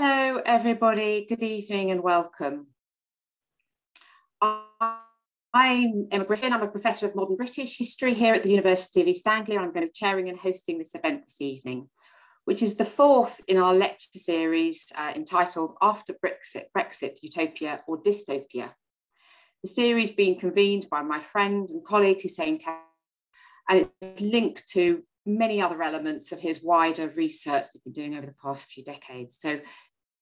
Hello, everybody. Good evening and welcome. I'm Emma Griffin. I'm a professor of modern British history here at the University of East Anglia. I'm going to be chairing and hosting this event this evening, which is the fourth in our lecture series uh, entitled After Brexit, Brexit, Utopia or Dystopia. The series being convened by my friend and colleague Hussein Khan, and it's linked to many other elements of his wider research that he's been doing over the past few decades. So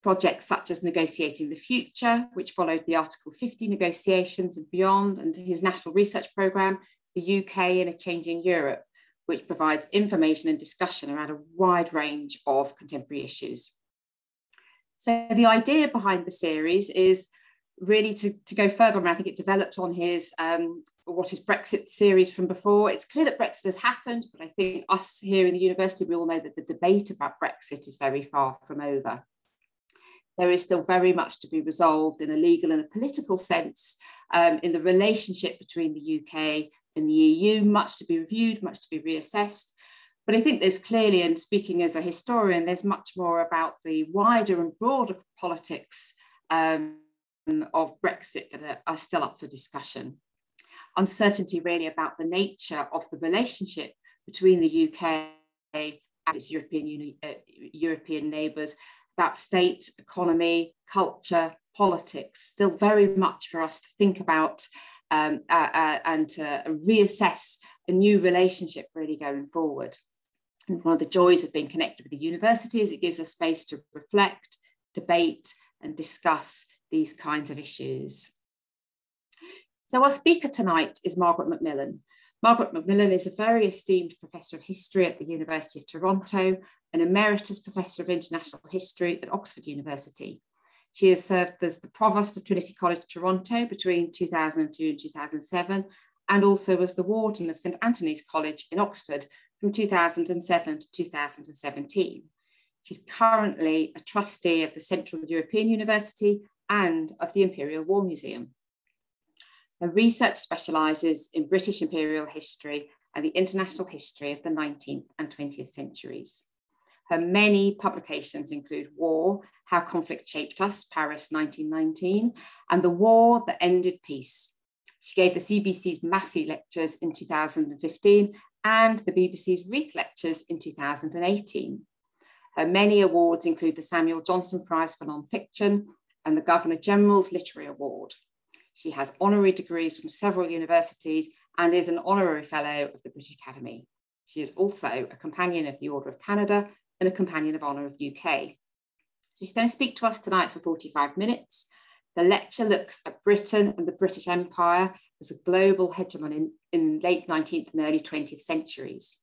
projects such as Negotiating the Future, which followed the Article 50 negotiations and beyond, and his national research programme, the UK in a Changing Europe, which provides information and discussion around a wide range of contemporary issues. So the idea behind the series is really to, to go further on. I think it develops on his um, what is Brexit series from before. It's clear that Brexit has happened, but I think us here in the university, we all know that the debate about Brexit is very far from over. There is still very much to be resolved in a legal and a political sense um, in the relationship between the UK and the EU, much to be reviewed, much to be reassessed. But I think there's clearly, and speaking as a historian, there's much more about the wider and broader politics um, of Brexit that are, still up for discussion uncertainty really about the nature of the relationship between the UK and its European, uh, European neighbours, about state, economy, culture, politics, still very much for us to think about um, uh, uh, and to reassess a new relationship really going forward. And one of the joys of being connected with the university is it gives us space to reflect, debate, and discuss these kinds of issues. So our speaker tonight is Margaret MacMillan. Margaret MacMillan is a very esteemed professor of history at the University of Toronto, an emeritus professor of international history at Oxford University. She has served as the provost of Trinity College Toronto between 2002 and 2007, and also as the warden of St Antony's College in Oxford from 2007 to 2017. She's currently a trustee of the Central European University and of the Imperial War Museum. Her research specialises in British imperial history and the international history of the 19th and 20th centuries. Her many publications include War, How Conflict Shaped Us, Paris 1919, and The War That Ended Peace. She gave the CBC's Massey Lectures in 2015 and the BBC's Reith Lectures in 2018. Her many awards include the Samuel Johnson Prize for Non-Fiction and the Governor General's Literary Award. She has honorary degrees from several universities and is an honorary fellow of the British Academy. She is also a companion of the Order of Canada and a companion of honour of the UK. So she's going to speak to us tonight for 45 minutes. The lecture looks at Britain and the British Empire as a global hegemon in, in late 19th and early 20th centuries.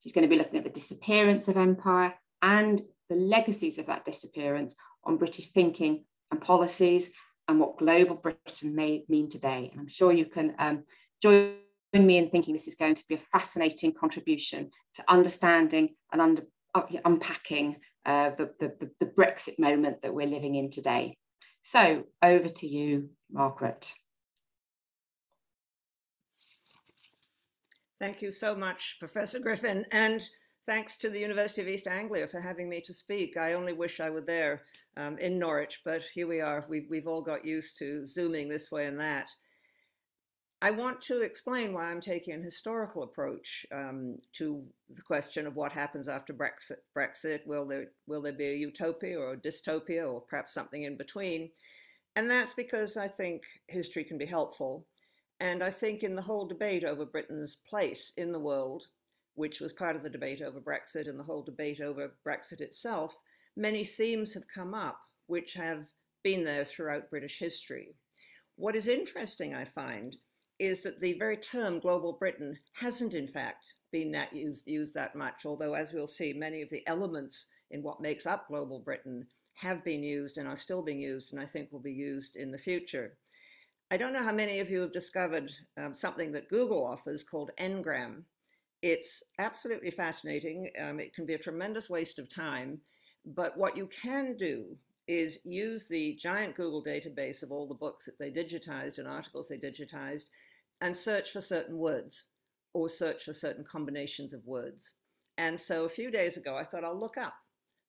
She's going to be looking at the disappearance of empire and the legacies of that disappearance on British thinking and policies and what global Britain may mean today. And I'm sure you can um, join me in thinking this is going to be a fascinating contribution to understanding and under, uh, unpacking uh, the, the, the Brexit moment that we're living in today. So over to you, Margaret. Thank you so much, Professor Griffin. And thanks to the University of East Anglia for having me to speak. I only wish I were there um, in Norwich, but here we are. We've, we've all got used to zooming this way and that. I want to explain why I'm taking an historical approach um, to the question of what happens after Brexit. Brexit. Will there will there be a utopia or a dystopia or perhaps something in between? And that's because I think history can be helpful. And I think in the whole debate over Britain's place in the world, which was part of the debate over Brexit and the whole debate over Brexit itself, many themes have come up which have been there throughout British history. What is interesting, I find, is that the very term global Britain hasn't, in fact, been that used, used that much, although, as we'll see, many of the elements in what makes up global Britain have been used and are still being used, and I think will be used in the future. I don't know how many of you have discovered um, something that Google offers called Ngram. It's absolutely fascinating. Um, it can be a tremendous waste of time. But what you can do is use the giant Google database of all the books that they digitized and articles they digitized and search for certain words or search for certain combinations of words. And so a few days ago, I thought I'll look up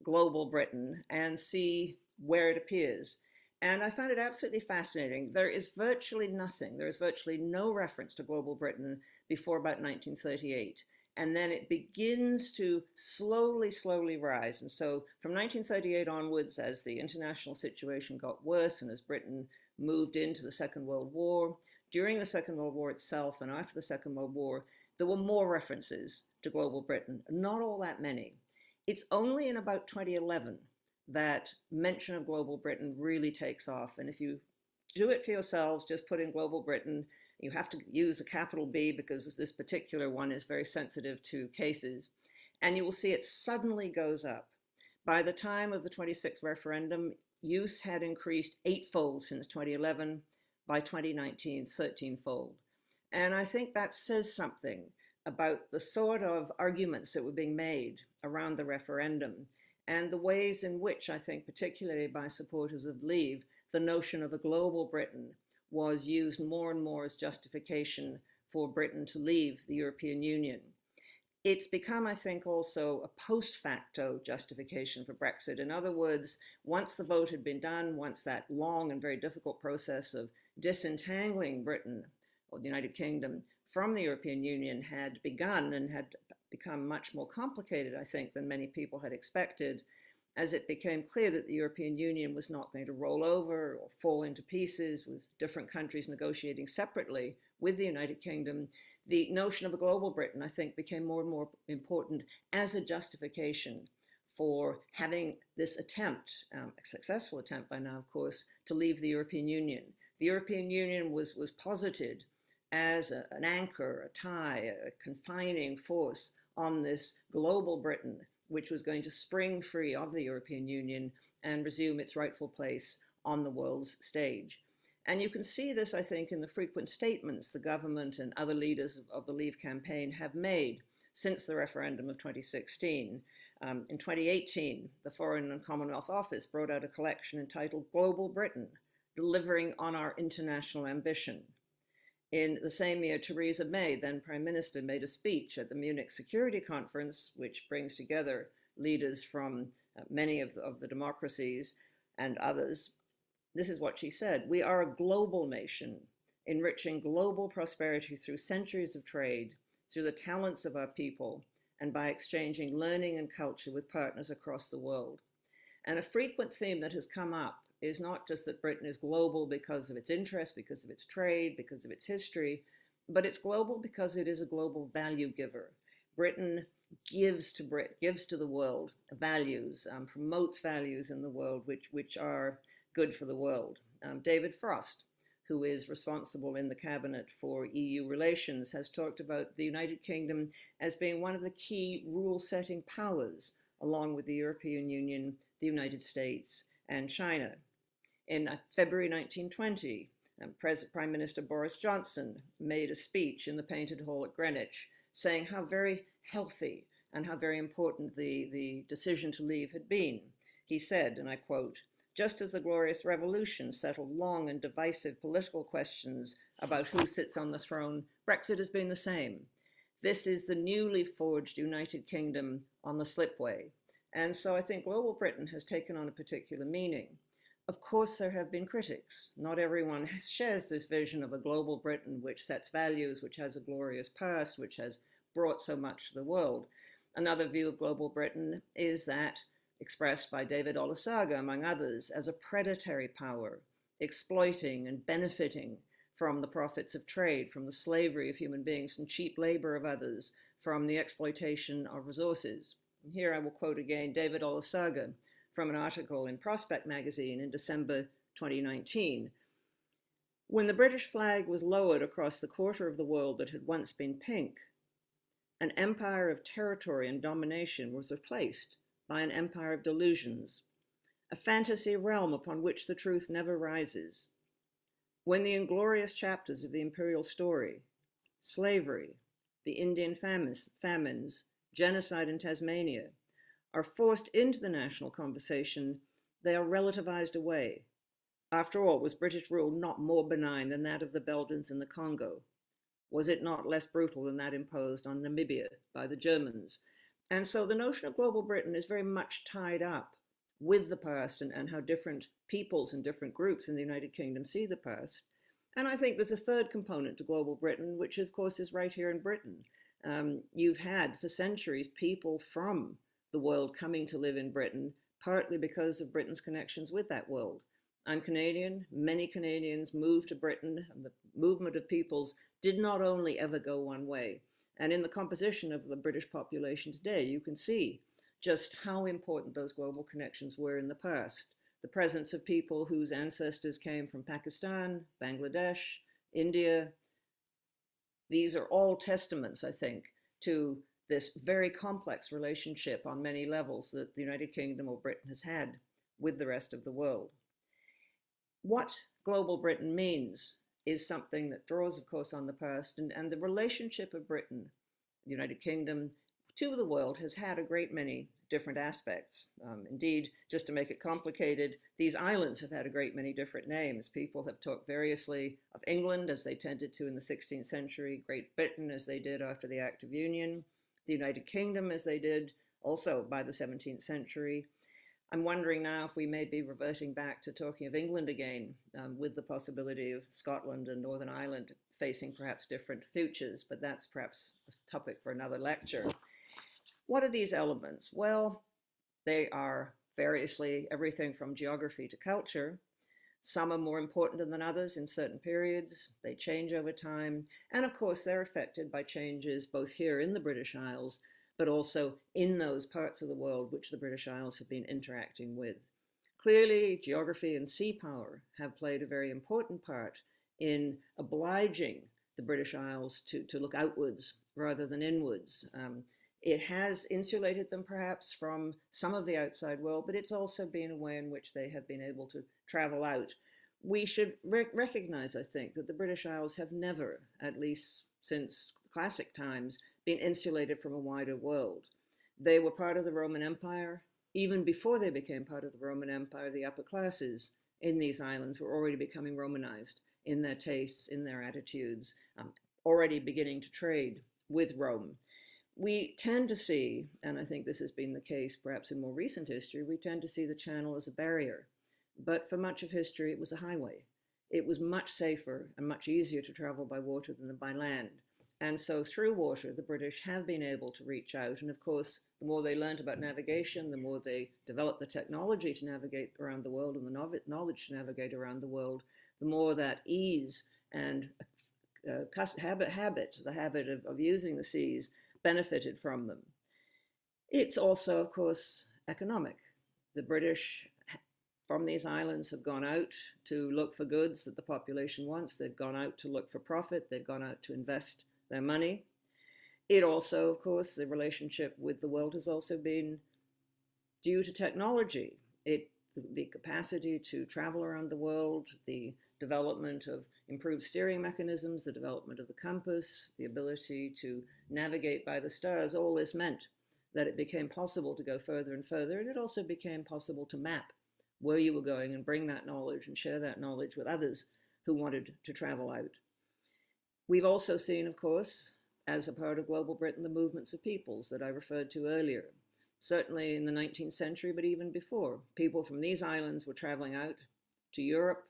global Britain and see where it appears. And I found it absolutely fascinating. There is virtually nothing, there is virtually no reference to global Britain before about 1938. And then it begins to slowly, slowly rise. And so from 1938 onwards, as the international situation got worse and as Britain moved into the Second World War, during the Second World War itself and after the Second World War, there were more references to global Britain, not all that many. It's only in about 2011 that mention of global Britain really takes off. And if you do it for yourselves, just put in global Britain. You have to use a capital B because this particular one is very sensitive to cases. And you will see it suddenly goes up. By the time of the 26th referendum, use had increased eightfold since 2011. By 2019, 13-fold. And I think that says something about the sort of arguments that were being made around the referendum and the ways in which I think, particularly by supporters of Leave, the notion of a global Britain was used more and more as justification for Britain to leave the European Union. It's become, I think, also a post facto justification for Brexit. In other words, once the vote had been done, once that long and very difficult process of disentangling Britain or the United Kingdom from the European Union had begun and had become much more complicated, I think, than many people had expected, as it became clear that the European Union was not going to roll over or fall into pieces with different countries negotiating separately with the United Kingdom. The notion of a global Britain, I think, became more and more important as a justification for having this attempt, um, a successful attempt by now, of course, to leave the European Union. The European Union was, was posited as a, an anchor, a tie, a confining force on this global Britain, which was going to spring free of the European Union and resume its rightful place on the world's stage. And you can see this, I think, in the frequent statements the government and other leaders of, the Leave campaign have made since the referendum of 2016. Um, in 2018, the Foreign and Commonwealth Office brought out a collection entitled Global Britain, Delivering on Our International Ambition. In the same year, Theresa May, then Prime Minister, made a speech at the Munich Security Conference, which brings together leaders from uh, many of the, of the democracies and others. This is what she said We are a global nation, enriching global prosperity through centuries of trade, through the talents of our people, and by exchanging learning and culture with partners across the world. And a frequent theme that has come up is not just that Britain is global because of its interest, because of its trade, because of its history, but it's global because it is a global value giver. Britain gives to Brit gives to the world values, um, promotes values in the world which which are good for the world. Um, David Frost, who is responsible in the cabinet for EU relations, has talked about the United Kingdom as being one of the key rule-setting powers, along with the European Union, the United States, and China. In February 1920, um, Prime Minister Boris Johnson made a speech in the Painted Hall at Greenwich saying how very healthy and how very important the, the decision to leave had been. He said, and I quote, just as the Glorious Revolution settled long and divisive political questions about who sits on the throne, Brexit has been the same. This is the newly forged United Kingdom on the slipway. And so I think global Britain has taken on a particular meaning. Of course, there have been critics. Not everyone shares this vision of a global Britain which sets values, which has a glorious past, which has brought so much to the world. Another view of global Britain is that, expressed by David Olusoga, among others, as a predatory power, exploiting and benefiting from the profits of trade, from the slavery of human beings and cheap labor of others, from the exploitation of resources. And here I will quote again David Olusoga, from an article in Prospect magazine in December 2019. When the British flag was lowered across the quarter of the world that had once been pink, an empire of territory and domination was replaced by an empire of delusions, a fantasy realm upon which the truth never rises. When the inglorious chapters of the imperial story, slavery, the Indian famines, genocide in Tasmania, are forced into the national conversation, they are relativized away. After all, was British rule not more benign than that of the Belgians in the Congo? Was it not less brutal than that imposed on Namibia by the Germans? And so the notion of global Britain is very much tied up with the past and, and how different peoples and different groups in the United Kingdom see the past. And I think there's a third component to global Britain, which of course is right here in Britain. Um, you've had for centuries people from the world coming to live in Britain, partly because of Britain's connections with that world. I'm Canadian. Many Canadians moved to Britain, the movement of peoples did not only ever go one way. And in the composition of the British population today, you can see just how important those global connections were in the past. The presence of people whose ancestors came from Pakistan, Bangladesh, India. These are all testaments, I think, to this very complex relationship on many levels that the United Kingdom or Britain has had with the rest of the world. What global Britain means is something that draws, of course, on the past, and, and the relationship of Britain, the United Kingdom, to the world has had a great many different aspects. Um, indeed, just to make it complicated, these islands have had a great many different names. People have talked variously of England, as they tended to in the 16th century, Great Britain, as they did after the Act of Union, the United Kingdom, as they did also by the 17th century. I'm wondering now if we may be reverting back to talking of England again, um, with the possibility of Scotland and Northern Ireland facing perhaps different futures, but that's perhaps a topic for another lecture. What are these elements? Well, they are variously everything from geography to culture. Some are more important than others in certain periods. They change over time. And of course, they're affected by changes both here in the British Isles, but also in those parts of the world which the British Isles have been interacting with. Clearly, geography and sea power have played a very important part in obliging the British Isles to, to look outwards rather than inwards. Um, it has insulated them perhaps from some of the outside world, but it's also been a way in which they have been able to travel out. We should re- recognize, I think, that the British Isles have never, at least since classic times, been insulated from a wider world. They were part of the Roman Empire. Even before they became part of the Roman Empire, the upper classes in these islands were already becoming Romanized in their tastes, in their attitudes, um, already beginning to trade with Rome we tend to see, and I think this has been the case perhaps in more recent history, we tend to see the channel as a barrier. But for much of history, it was a highway. It was much safer and much easier to travel by water than by land. And so through water, the British have been able to reach out. And of course, the more they learned about navigation, the more they developed the technology to navigate around the world and the knowledge to navigate around the world, the more that ease and uh, habit, habit, the habit of, of using the seas benefited from them. It's also, of course, economic. The British from these islands have gone out to look for goods that the population wants. They've gone out to look for profit. They've gone out to invest their money. It also, of course, the relationship with the world has also been due to technology. It, the capacity to travel around the world, the development of improved steering mechanisms, the development of the compass, the ability to navigate by the stars, all this meant that it became possible to go further and further, and it also became possible to map where you were going and bring that knowledge and share that knowledge with others who wanted to travel out. We've also seen, of course, as a part of Global Britain, the movements of peoples that I referred to earlier. Certainly in the 19th century, but even before, people from these islands were traveling out to Europe,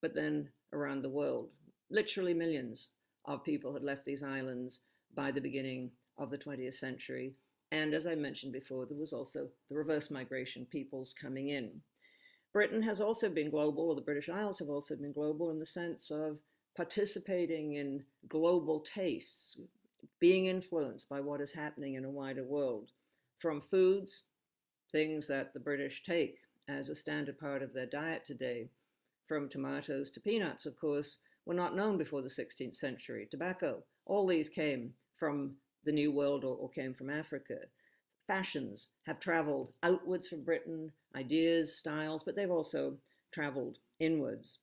but then around the world. Literally millions of people had left these islands by the beginning of the 20th century. And as I mentioned before, there was also the reverse migration, peoples coming in. Britain has also been global, or the British Isles have also been global in the sense of participating in global tastes, being influenced by what is happening in a wider world, from foods, things that the British take as a standard part of their diet today, from tomatoes to peanuts, of course, were not known before the 16th century. Tobacco, all these came from the New World or, or came from Africa. Fashions have traveled outwards from Britain, ideas, styles, but they've also traveled inwards.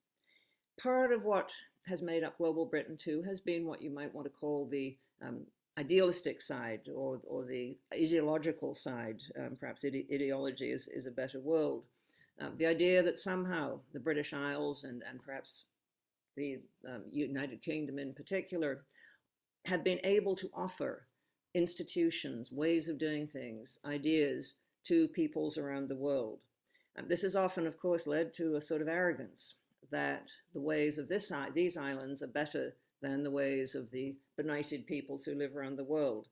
Part of what has made up global Britain too has been what you might want to call the um, idealistic side or, or the ideological side. Um, perhaps ide- ideology is, is a better word. Uh, the idea that somehow the British Isles and, and perhaps the um, United Kingdom in particular have been able to offer institutions, ways of doing things, ideas to peoples around the world. And this has often, of course, led to a sort of arrogance that the ways of this, these islands are better than the ways of the benighted peoples who live around the world.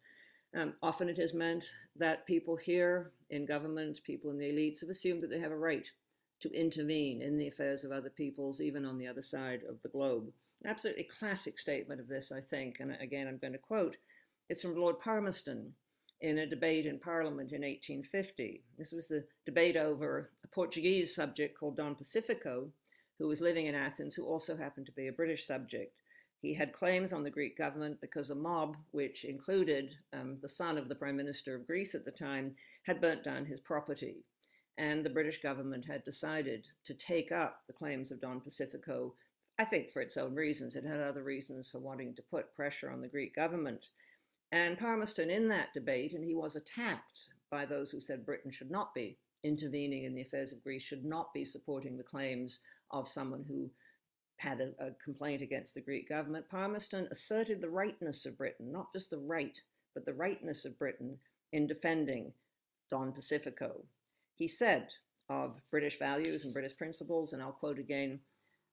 Um, often it has meant that people here in government, people in the elites, have assumed that they have a right to intervene in the affairs of other peoples, even on the other side of the globe. An absolutely classic statement of this, I think, and again I'm going to quote, it's from Lord Palmerston in a debate in Parliament in 1850. This was the debate over a Portuguese subject called Don Pacifico, who was living in Athens, who also happened to be a British subject. He had claims on the Greek government because a mob, which included um, the son of the Prime Minister of Greece at the time, had burnt down his property. And the British government had decided to take up the claims of Don Pacifico, I think for its own reasons. It had other reasons for wanting to put pressure on the Greek government. And Palmerston, in that debate, and he was attacked by those who said Britain should not be intervening in the affairs of Greece, should not be supporting the claims of someone who had a, a, complaint against the Greek government. Palmerston asserted the rightness of Britain, not just the right, but the rightness of Britain in defending Don Pacifico. He said of British values and British principles, and I'll quote again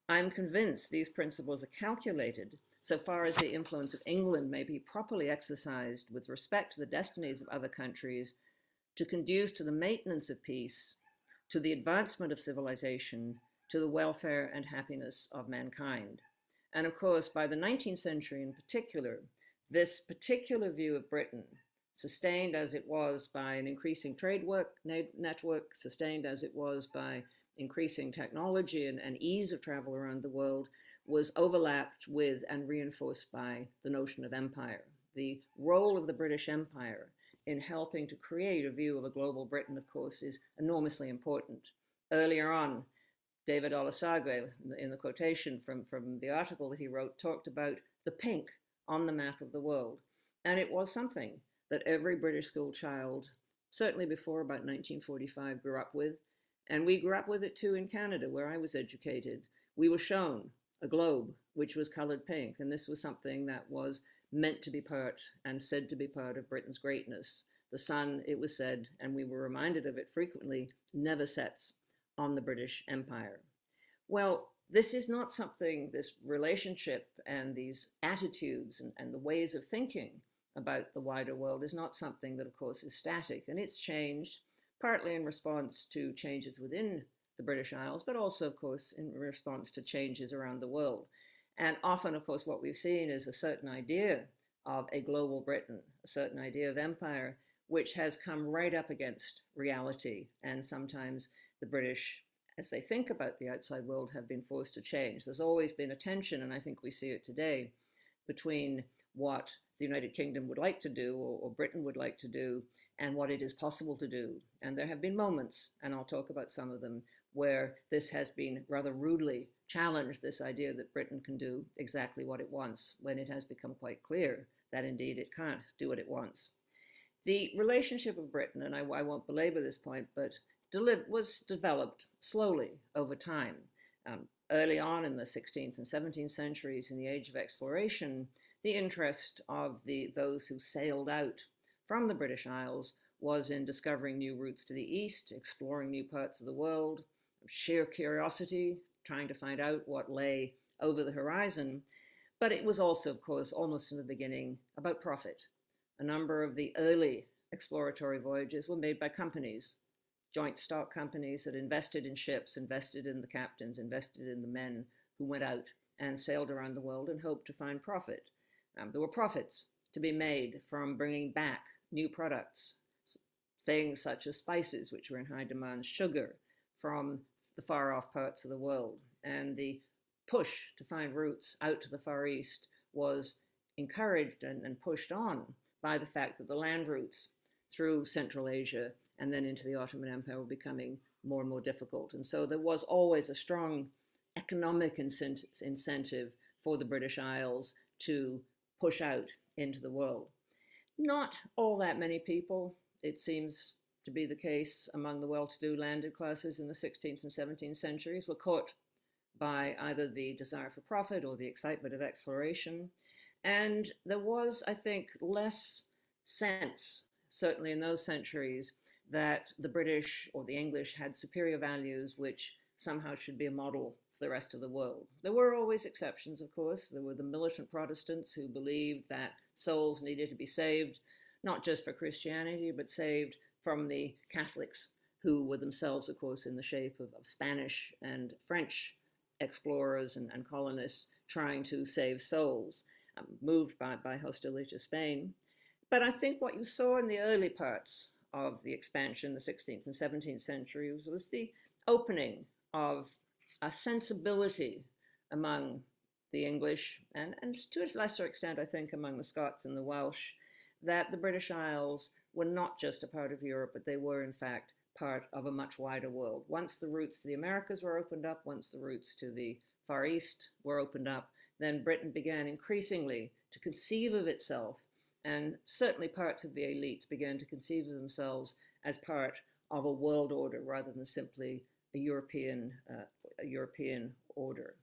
I'm convinced these principles are calculated so far as the influence of England may be properly exercised with respect to the destinies of other countries to conduce to the maintenance of peace, to the advancement of civilization, to the welfare and happiness of mankind. And of course, by the 19th century in particular, this particular view of Britain, sustained as it was by an increasing trade work network, sustained as it was by increasing technology and, and ease of travel around the world, was overlapped with and reinforced by the notion of empire. The role of the British Empire in helping to create a view of a global Britain, of course, is enormously important. Earlier on, David Olusoga, in the quotation from, from the article that he wrote, talked about the pink on the map of the world. And it was something that every British school child, certainly before about 1945, grew up with. And we grew up with it too in Canada, where I was educated. We were shown a globe which was colored pink, and this was something that was meant to be part and said to be part of Britain's greatness. The sun, it was said, and we were reminded of it frequently, never sets on the British Empire. Well, this is not something, this relationship and these attitudes and, and the ways of thinking about the wider world is not something that, of course, is static. And it's changed partly in response to changes within the British Isles, but also, of course, in response to changes around the world. And often, of course, what we've seen is a certain idea of a global Britain, a certain idea of empire, which has come right up against reality. And sometimes the British, as they think about the outside world, have been forced to change. There's always been a tension, and I think we see it today, between what the United Kingdom would like to do or, or Britain would like to do and what it is possible to do. And there have been moments, and I'll talk about some of them, where this has been rather rudely challenged this idea that Britain can do exactly what it wants when it has become quite clear that indeed it can't do what it wants. The relationship of Britain, and I, I won't belabor this point, but was developed slowly over time. Um, early on in the 16th and 17th centuries, in the age of exploration, the interest of the, those who sailed out from the British Isles was in discovering new routes to the east, exploring new parts of the world, sheer curiosity, trying to find out what lay over the horizon. But it was also, of course, almost in the beginning, about profit. A number of the early exploratory voyages were made by companies, joint stock companies that invested in ships, invested in the captains, invested in the men who went out and sailed around the world and hoped to find profit. Um, there were profits to be made from bringing back new products, things such as spices, which were in high demand, sugar from the far off parts of the world. And the push to find routes out to the Far East was encouraged and, and pushed on by the fact that the land routes through Central Asia and then into the Ottoman Empire were becoming more and more difficult. And so there was always a strong economic incentive for the British Isles to push out into the world. Not all that many people, it seems to be the case among the well to do landed classes in the 16th and 17th centuries, were caught by either the desire for profit or the excitement of exploration. And there was, I think, less sense, certainly in those centuries, that the British or the English had superior values which somehow should be a model the rest of the world. There were always exceptions, of course. There were the militant Protestants who believed that souls needed to be saved, not just for Christianity, but saved from the Catholics, who were themselves, of course, in the shape of, of Spanish and French explorers and, and, colonists trying to save souls, um, moved by, by hostility to Spain. But I think what you saw in the early parts of the expansion, the 16th and 17th centuries, was the opening of a sensibility among the English and, and to a lesser extent, I think, among the Scots and the Welsh, that the British Isles were not just a part of Europe, but they were, in fact, part of a much wider world. Once the routes to the Americas were opened up, once the routes to the Far East were opened up, then Britain began increasingly to conceive of itself, and certainly parts of the elites began to conceive of themselves as part of a world order rather than simply European, uh, European order.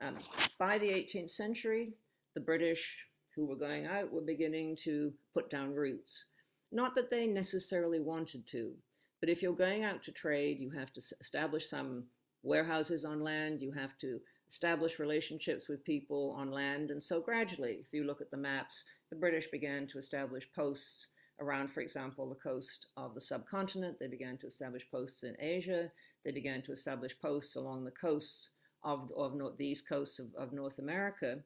Um, by the 18th century, the British who were going out were beginning to put down roots. Not that they necessarily wanted to, but if you're going out to trade, you have to establish some warehouses on land, you have to establish relationships with people on land. And so gradually, if you look at the maps, the British began to establish posts around, for example, the coast of the subcontinent. They began to establish posts in Asia. They began to establish posts along the coasts of, of North, the east coast of, of North America.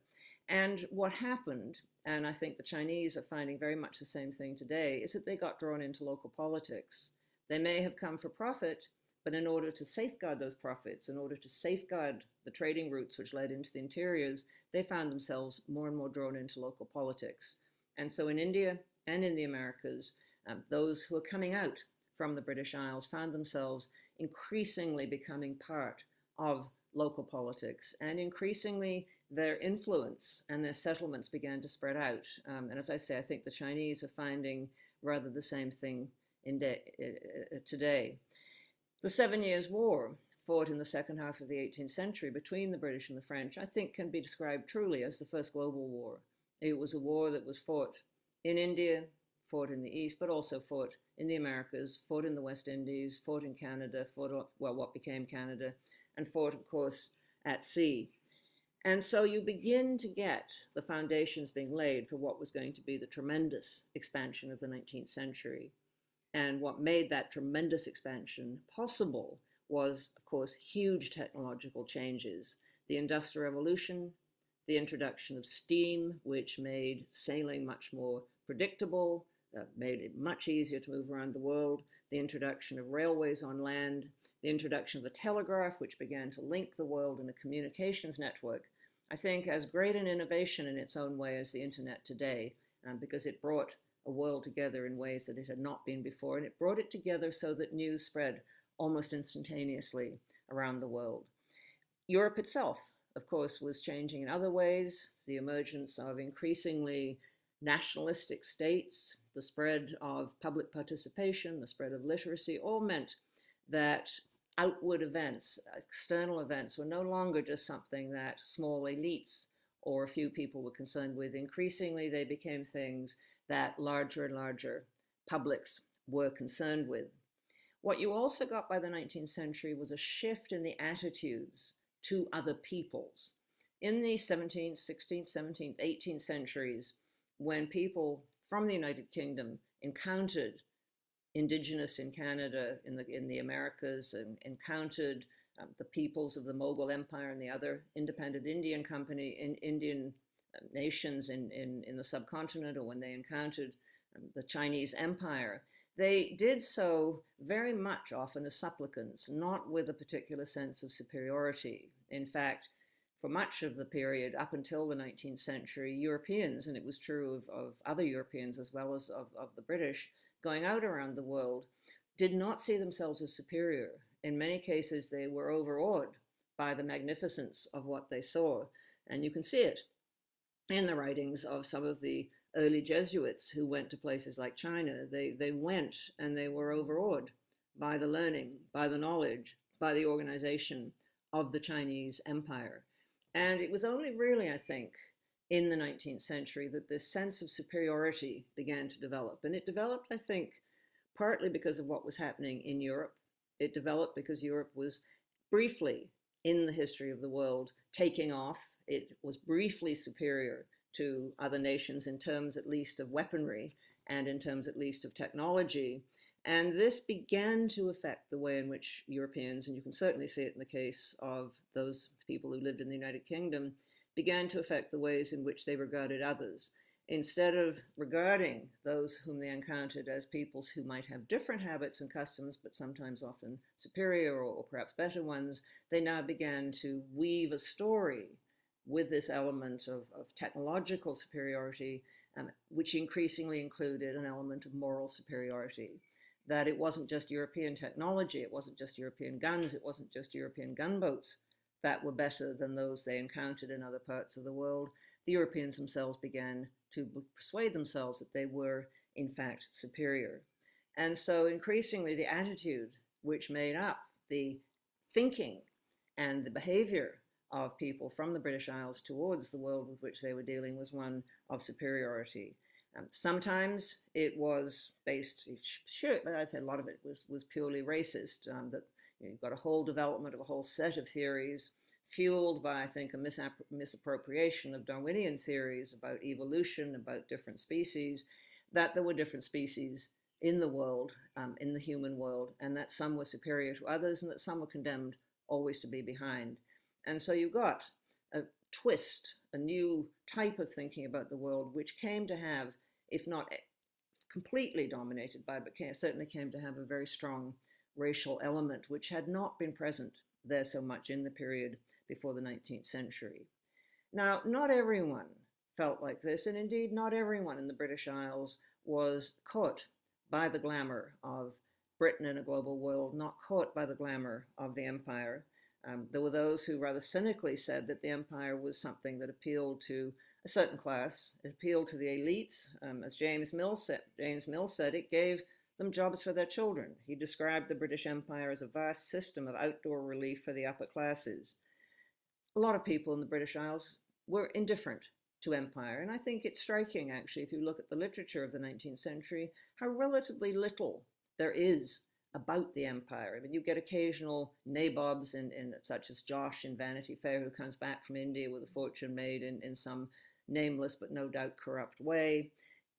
And what happened, and I think the Chinese are finding very much the same thing today, is that they got drawn into local politics. They may have come for profit, but in order to safeguard those profits, in order to safeguard the trading routes which led into the interiors, they found themselves more and more drawn into local politics. And so in India and in the Americas, um, those who were coming out from the British Isles found themselves increasingly becoming part of local politics and increasingly their influence and their settlements began to spread out. Um, and as I say, I think the Chinese are finding rather the same thing in uh, today. The Seven Years' War, fought in the second half of the 18th century between the British and the French, I think can be described truly as the first global war. It was a war that was fought in India, fought in the East, but also fought in the Americas, fought in the West Indies, fought in Canada, fought, well, what became Canada, and fought, of course, at sea. And so you begin to get the foundations being laid for what was going to be the tremendous expansion of the 19th century. And what made that tremendous expansion possible was, of course, huge technological changes. The Industrial Revolution, the introduction of steam, which made sailing much more predictable, uh, made it much easier to move around the world, the introduction of railways on land, the introduction of the telegraph, which began to link the world in a communications network, I think as great an innovation in its own way as the internet today, um, because it brought a world together in ways that it had not been before. And it brought it together so that news spread almost instantaneously around the world. Europe itself, of course, was changing in other ways. The emergence of increasingly nationalistic states, the spread of public participation, the spread of literacy, all meant that outward events, external events, were no longer just something that small elites or a few people were concerned with. Increasingly, they became things that larger and larger publics were concerned with. What you also got by the 19th century was a shift in the attitudes to other peoples. In the 17th, 16th, 17th, 18th centuries, when people from the United Kingdom encountered indigenous in Canada, in the, in the Americas, and encountered um, the peoples of the Mughal Empire and the other independent Indian company in Indian nations in, in, in the subcontinent or when they encountered um, the Chinese Empire, they did so very much often as supplicants, not with a particular sense of superiority. In fact, for much of the period up until the 19th century, Europeans, and it was true of, of other Europeans as well as of, of the British, going out around the world, did not see themselves as superior. In many cases, they were overawed by the magnificence of what they saw. And you can see it in the writings of some of the early Jesuits who went to places like China. They, they went and they were overawed by the learning, by the knowledge, by the organization of the Chinese empire. And it was only really, I think, in the 19th century that this sense of superiority began to develop. And it developed, I think, partly because of what was happening in Europe. It developed because Europe was briefly in the history of the world taking off. It was briefly superior to other nations in terms, at least, of weaponry and in terms, at least, of technology. And this began to affect the way in which Europeans, and you can certainly see it in the case of those people who lived in the United Kingdom, began to affect the ways in which they regarded others. Instead of regarding those whom they encountered as peoples who might have different habits and customs, but sometimes often superior or, or perhaps better ones, they now began to weave a story with this element of, of technological superiority, um, which increasingly included an element of moral superiority. That it wasn't just European technology, it wasn't just European guns, it wasn't just European gunboats that were better than those they encountered in other parts of the world. The Europeans themselves began to persuade themselves that they were, in fact, superior. And so increasingly, the attitude which made up the thinking and the behavior of people from the British Isles towards the world with which they were dealing was one of superiority. Um, sometimes it was based, sure, but I think a lot of it was, was purely racist, um, that you you've got a whole development of a whole set of theories fueled by, I think, a misappropriation of Darwinian theories about evolution, about different species, that there were different species in the world, um, in the human world, and that some were superior to others and that some were condemned always to be behind. And so you got a twist, a new type of thinking about the world, which came to have, if not completely dominated by, but certainly came to have a very strong racial element, which had not been present there so much in the period before the 19th century. Now, not everyone felt like this, and indeed, not everyone in the British Isles was caught by the glamour of Britain in a global world, not caught by the glamour of the empire. Um, there were those who rather cynically said that the empire was something that appealed to a certain class, it appealed to the elites. Um, as James Mill said, James Mill said, it gave them jobs for their children. He described the British Empire as a vast system of outdoor relief for the upper classes. A lot of people in the British Isles were indifferent to empire, and I think it's striking, actually, if you look at the literature of the 19th century, how relatively little there is about the empire. I mean, you get occasional nabobs, in, such as Jos in Vanity Fair, who comes back from India with a fortune made in, in some nameless but no doubt corrupt way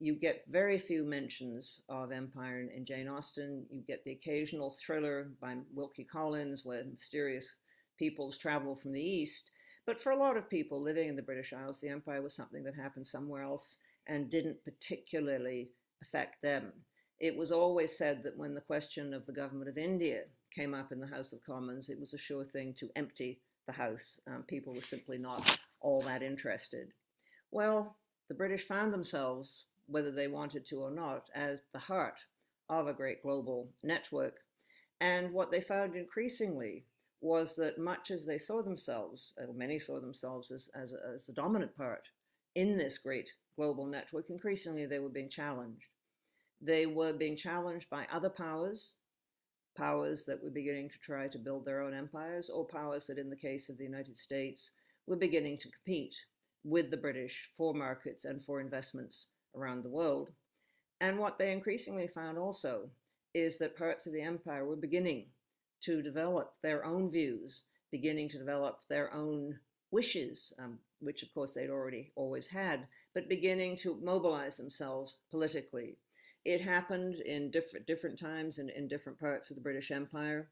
you get very few mentions of empire in, in, Jane Austen. You get the occasional thriller by Wilkie Collins where mysterious peoples travel from the east. But for a lot of people living in the British Isles, the empire was something that happened somewhere else and didn't particularly affect them. It was always said that when the question of the government of India came up in the House of Commons, it was a sure thing to empty the House. Um, people were simply not all that interested. Well, the British found themselves whether they wanted to or not, as the heart of a great global network. And what they found increasingly was that much as they saw themselves, or many saw themselves as, as, a, as a dominant part in this great global network, increasingly they were being challenged. They were being challenged by other powers, powers that were beginning to try to build their own empires, or powers that, in the case of the United States, were beginning to compete with the British for markets and for investments around the world. And what they increasingly found also is that parts of the empire were beginning to develop their own views, beginning to develop their own wishes, um, which of course they'd already always had, but beginning to mobilize themselves politically. It happened in different, different times in, in different parts of the British Empire,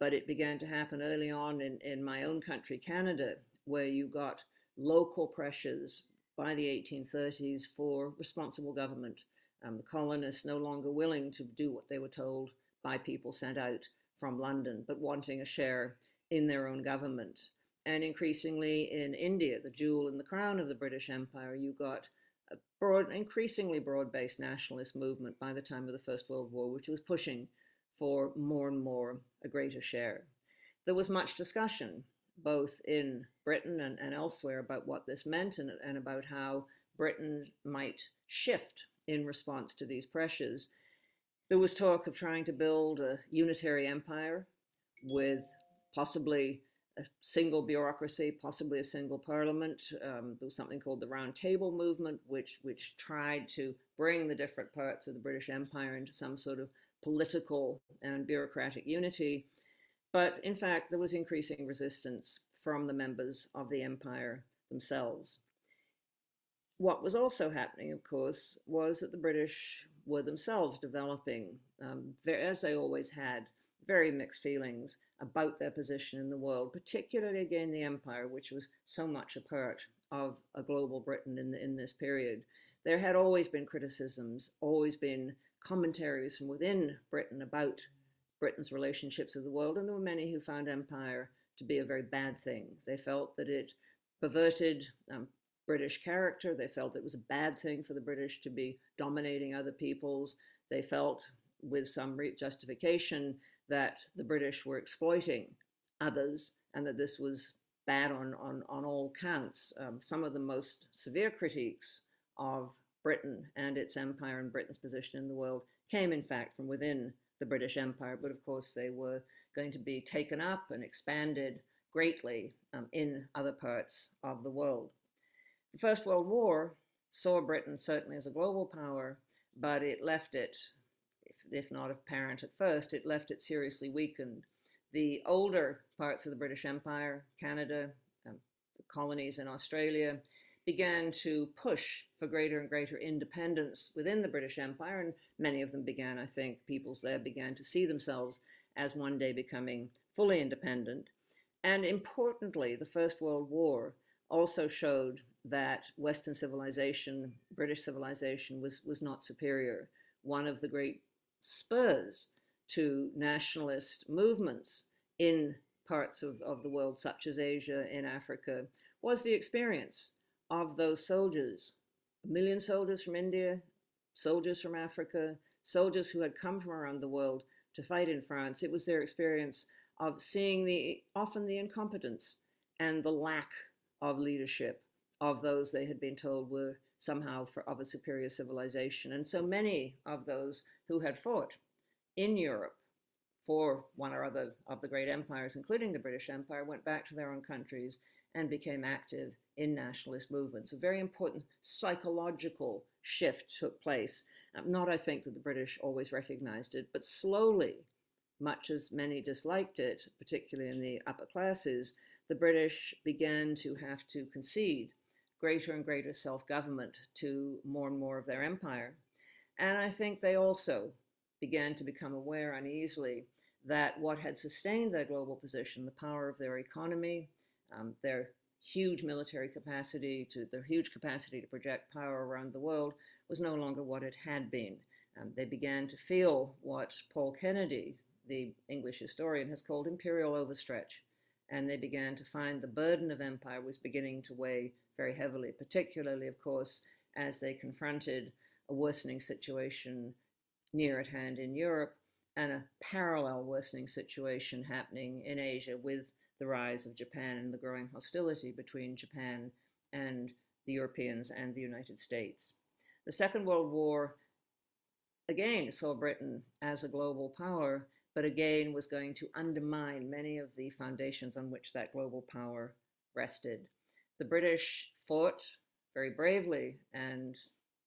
but it began to happen early on in, in my own country, Canada, where you got local pressures by the 1830s for responsible government. Um, the colonists no longer willing to do what they were told by people sent out from London, but wanting a share in their own government. And increasingly in India, the jewel in the crown of the British Empire, you got broad, increasingly broad-based nationalist movement by the time of the First World War, which was pushing for more and more a greater share. There was much discussion both in Britain and, and elsewhere about what this meant and, and about how Britain might shift in response to these pressures. There was talk of trying to build a unitary empire with possibly a single bureaucracy, possibly a single parliament. Um, there was something called the Round Table Movement, which which tried to bring the different parts of the British Empire into some sort of political and bureaucratic unity. But in fact, there was increasing resistance from the members of the empire themselves. What was also happening, of course, was that the British were themselves developing, um, as they always had, very mixed feelings about their position in the world, particularly again the empire, which was so much a part of a global Britain in, the, in this period. There had always been criticisms, always been commentaries from within Britain about Britain's relationships with the world, and there were many who found empire to be a very bad thing. They felt that it perverted um, British character. They felt it was a bad thing for the British to be dominating other peoples. They felt, with some justification, that the British were exploiting others and that this was bad on, on, on all counts. Um, some of the most severe critiques of Britain and its empire and Britain's position in the world came, in fact, from within the British Empire, but of course they were going to be taken up and expanded greatly um, in other parts of the world. The First World War saw Britain certainly as a global power, but it left it, if, not apparent at first, it left it seriously weakened. The older parts of the British Empire, Canada, um, the colonies in Australia, began to push for greater and greater independence within the British Empire, and many of them began, I think, peoples there began to see themselves as one day becoming fully independent. And importantly, the First World War also showed that Western civilization, British civilization, was, was not superior. One of the great spurs to nationalist movements in parts of, of the world, such as Asia, in Africa, was the experience of those soldiers. A million soldiers from India, soldiers from Africa, soldiers who had come from around the world to fight in France. It was their experience of seeing the often the incompetence and the lack of leadership of those they had been told were somehow for, of a superior civilization. And so many of those who had fought in Europe for one or other of the great empires, including the British Empire, went back to their own countries and became active in nationalist movements. A very important psychological shift took place. Um, not, I think, that the British always recognized it, but slowly, much as many disliked it, particularly in the upper classes, the British began to have to concede greater and greater self government to more and more of their empire. And I think they also began to become aware uneasily that what had sustained their global position, the power of their economy, um, their huge military capacity, to their huge capacity to project power around the world, was no longer what it had been. Um, they began to feel what Paul Kennedy, the English historian, has called imperial overstretch. And they began to find the burden of empire was beginning to weigh very heavily, particularly, of course, as they confronted a worsening situation near at hand in Europe and a parallel worsening situation happening in Asia with the rise of Japan and the growing hostility between Japan and the Europeans and the United States. The Second World War again saw Britain as a global power, but again was going to undermine many of the foundations on which that global power rested. The British fought very bravely and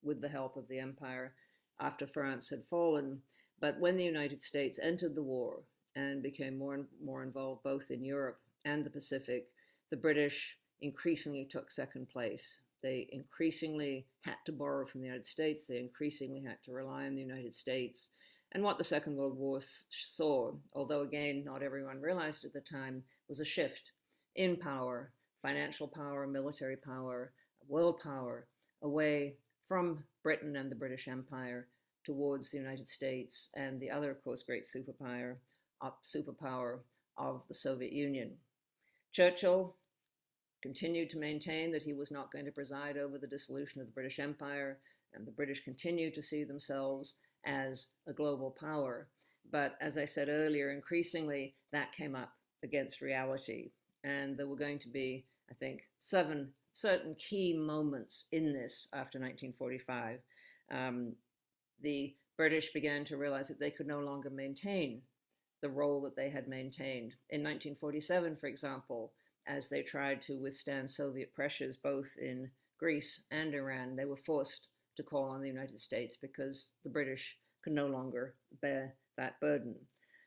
with the help of the empire after France had fallen. But when the United States entered the war and became more and more involved both in Europe and the Pacific, the British increasingly took second place. They increasingly had to borrow from the United States. They increasingly had to rely on the United States. And what the Second World War saw, although again not everyone realized at the time, was a shift in power, financial power, military power, world power, away from Britain and the British Empire towards the United States and the other, of course, great superpower, uh, superpower of the Soviet Union. Churchill continued to maintain that he was not going to preside over the dissolution of the British Empire, and the British continued to see themselves as a global power. But as I said earlier, increasingly that came up against reality. And there were going to be, I think, seven certain key moments in this after 1945. Um, the British began to realize that they could no longer maintain the role that they had maintained. In 1947, for example, as they tried to withstand Soviet pressures both in Greece and Iran, they were forced to call on the United States because the British could no longer bear that burden.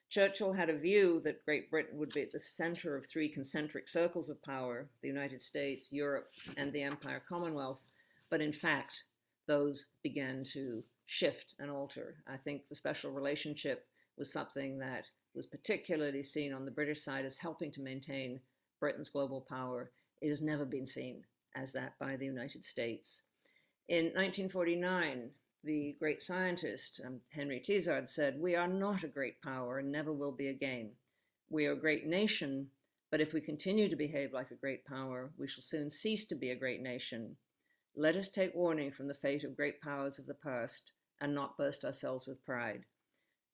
Churchill had a view that Great Britain would be at the center of three concentric circles of power the United States, Europe, and the Empire Commonwealth. But in fact, those began to shift and alter. I think the special relationship was something that was particularly seen on the British side as helping to maintain Britain's global power. It has never been seen as that by the United States. In 1949, the great scientist um, Henry Tizard said, We are not a great power and never will be again. We are a great nation, but if we continue to behave like a great power, we shall soon cease to be a great nation. Let us take warning from the fate of great powers of the past and not burst ourselves with pride.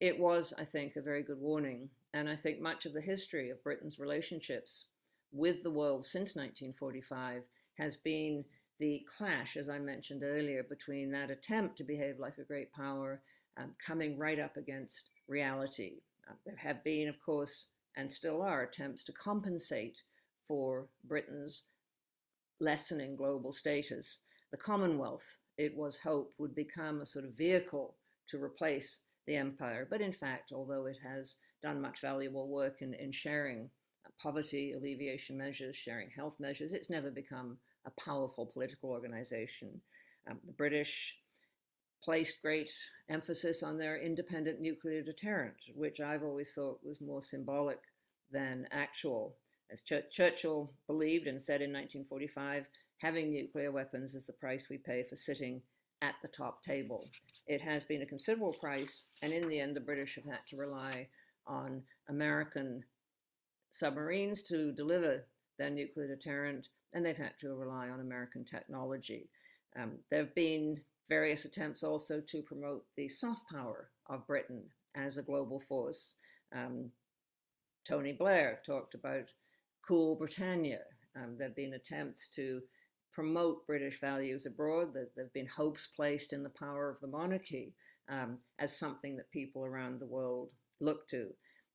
It was, I think, a very good warning, and I think much of the history of Britain's relationships with the world since 1945 has been the clash, as I mentioned earlier, between that attempt to behave like a great power um, coming right up against reality. Uh, there have been, of course, and still are attempts to compensate for Britain's lessening global status. The Commonwealth, it was hoped, would become a sort of vehicle to replace the empire. But in fact, although it has done much valuable work in, in sharing poverty alleviation measures, sharing health measures, it's never become a powerful political organization. Um, the British placed great emphasis on their independent nuclear deterrent, which I've always thought was more symbolic than actual. As Ch- Churchill believed and said in 1945, having nuclear weapons is the price we pay for sitting at the top table. It has been a considerable price, and in the end, the British have had to rely on American submarines to deliver their nuclear deterrent and they've had to rely on American technology. Um, there have been various attempts also to promote the soft power of Britain as a global force. Um, Tony Blair talked about cool Britannia. Um, there have been attempts to promote British values abroad. There, have been hopes placed in the power of the monarchy um, as something that people around the world look to.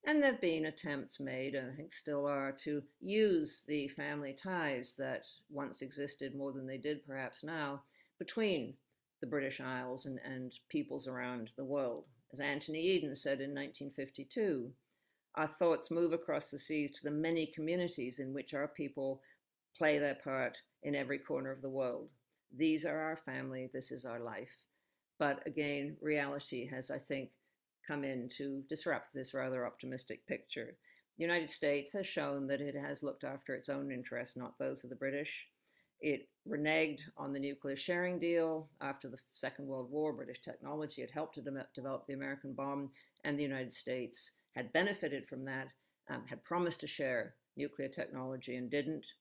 And there have been attempts made, and I think still are, to use the family ties that once existed more than they did perhaps now between the British Isles and, and peoples around the world. As Anthony Eden said in 1952, our thoughts move across the seas to the many communities in which our people play their part in every corner of the world. These are our family, this is our life. But again, reality has, I think, come in to disrupt this rather optimistic picture. The United States has shown that it has looked after its own interests, not those of the British. It reneged on the nuclear sharing deal after the Second World War. British technology had helped to de- develop the American bomb, and the United States had benefited from that, um, had promised to share nuclear technology and didn't.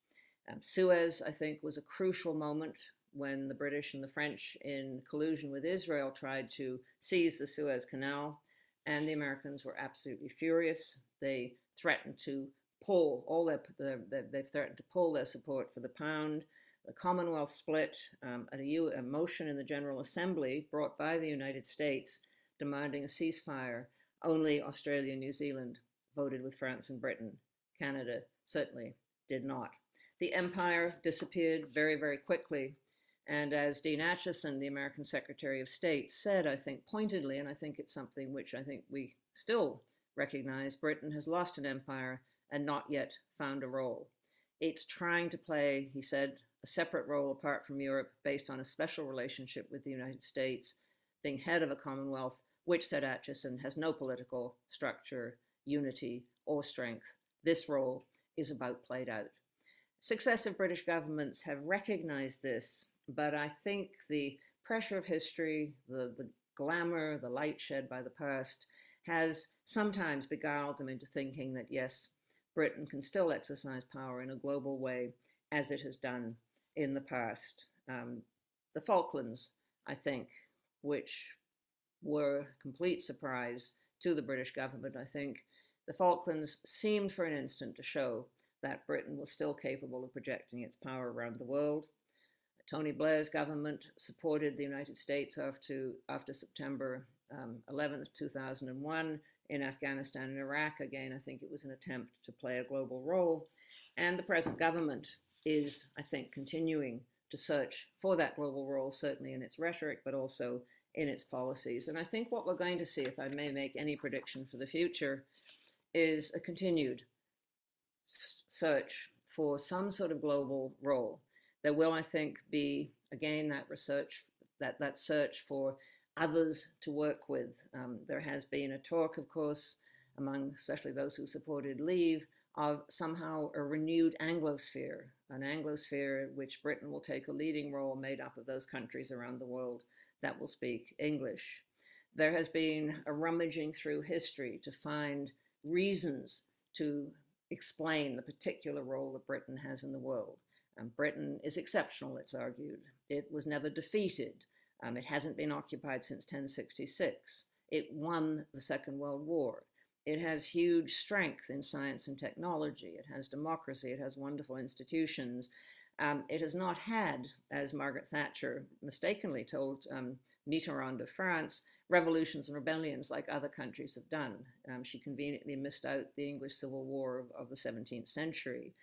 Um, Suez, I think, was a crucial moment when the British and the French, in collusion with Israel, tried to seize the Suez Canal and the Americans were absolutely furious. They threatened to pull all their, their, they've threatened to pull their support for the pound. The Commonwealth split um, at a, a motion in the General Assembly brought by the United States demanding a ceasefire. Only Australia and New Zealand voted with France and Britain. Canada certainly did not. The empire disappeared very, very quickly and as Dean Acheson, the American Secretary of State, said, I think pointedly, and I think it's something which I think we still recognize, Britain has lost an empire and not yet found a role. It's trying to play, he said, a separate role apart from Europe based on a special relationship with the United States, being head of a Commonwealth, which, said Acheson, has no political structure, unity, or strength. This role is about played out. Successive British governments have recognized this but I think the pressure of history, the, the glamour, the light shed by the past, has sometimes beguiled them into thinking that yes, Britain can still exercise power in a global way as it has done in the past. Um, the Falklands, I think, which were a complete surprise to the British government, I think, the Falklands seemed for an instant to show that Britain was still capable of projecting its power around the world. Tony Blair's government supported the United States after, after September um, 11th, 2001, in Afghanistan and Iraq. Again, I think it was an attempt to play a global role. And the present government is, I think, continuing to search for that global role, certainly in its rhetoric, but also in its policies. And I think what we're going to see, if I may make any prediction for the future, is a continued search for some sort of global role. There will, I think, be again that research, that that search for others to work with. Um, there has been a talk, of course, among especially those who supported leave, of somehow a renewed Anglosphere, an Anglosphere in which Britain will take a leading role made up of those countries around the world that will speak English. There has been a rummaging through history to find reasons to explain the particular role that Britain has in the world. Um, Britain is exceptional, it's argued. It was never defeated. Um, it hasn't been occupied since 1066. It won the Second World War. It has huge strength in science and technology. It has democracy. It has wonderful institutions. Um, it has not had, as Margaret Thatcher mistakenly told um, Mitterrand of France, revolutions and rebellions like other countries have done. Um, she conveniently missed out the English Civil War of, of, the 17th century.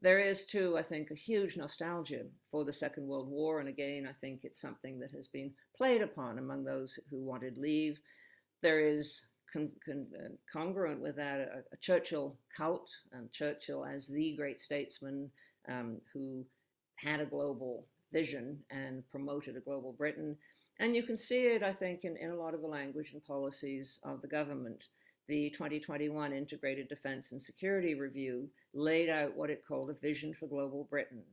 There is, too, I think, a huge nostalgia for the Second World War, and again, I think it's something that has been played upon among those who wanted leave. There is con con uh, congruent with that a, a Churchill cult, um, Churchill as the great statesman um, who had a global vision and promoted a global Britain. And you can see it, I think, in, in a lot of the language and policies of the government. The 2021 Integrated Defense and Security Review laid out what it called a vision for global Britain.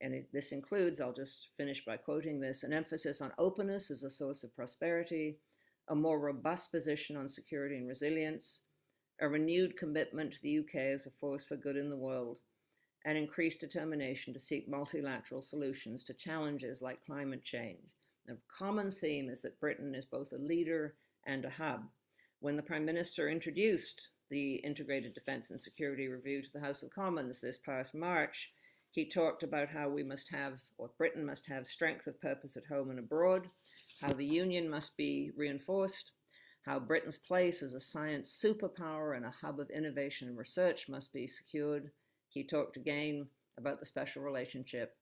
And it, this includes, I'll just finish by quoting this, an emphasis on openness as a source of prosperity, a more robust position on security and resilience, a renewed commitment to the UK as a force for good in the world, and increased determination to seek multilateral solutions to challenges like climate change. The common theme is that Britain is both a leader and a hub. When the Prime Minister introduced the Integrated Defence and Security Review to the House of Commons this past March, he talked about how we must have, or Britain must have, strength of purpose at home and abroad, how the Union must be reinforced, how Britain's place as a science superpower and a hub of innovation and research must be secured, he talked again about the special relationship.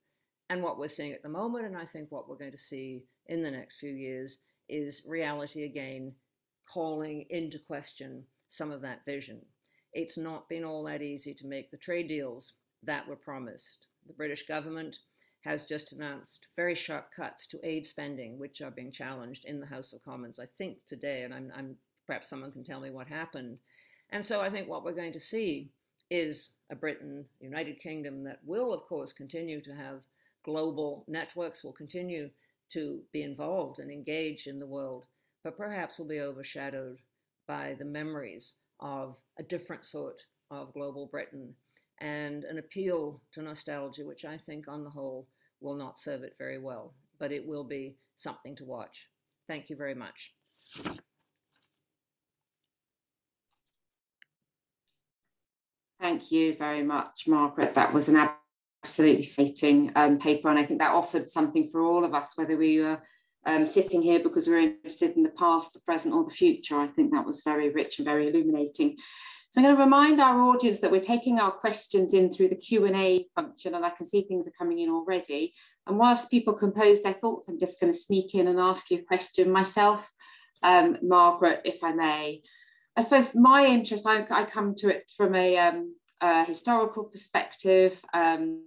And what we're seeing at the moment, and I think what we're going to see in the next few years is reality again calling into question some of that vision. It's not been all that easy to make the trade deals that were promised. The British government has just announced very sharp cuts to aid spending, which are being challenged in the House of Commons, I think today, and I'm, I'm perhaps someone can tell me what happened. And so I think what we're going to see is a Britain, United Kingdom that will, of course, continue to have global networks, will continue to be involved and engaged in the world, but perhaps will be overshadowed by the memories of a different sort of global Britain and an appeal to nostalgia, which I think on the whole will not serve it very well, but it will be something to watch. Thank you very much. Thank you very much, Margaret. That was an absolutely fitting um, paper, and I think that offered something for all of us, whether we were um, sitting here because we're interested in the past, the present, or the future. I think that was very rich and very illuminating. So I'm going to remind our audience that we're taking our questions in through the Q&A function, and I can see things are coming in already. And whilst people compose their thoughts, I'm just going to sneak in and ask you a question myself, um, Margaret, if I may. I suppose my interest, I, I come to it from a, um, a historical perspective, um,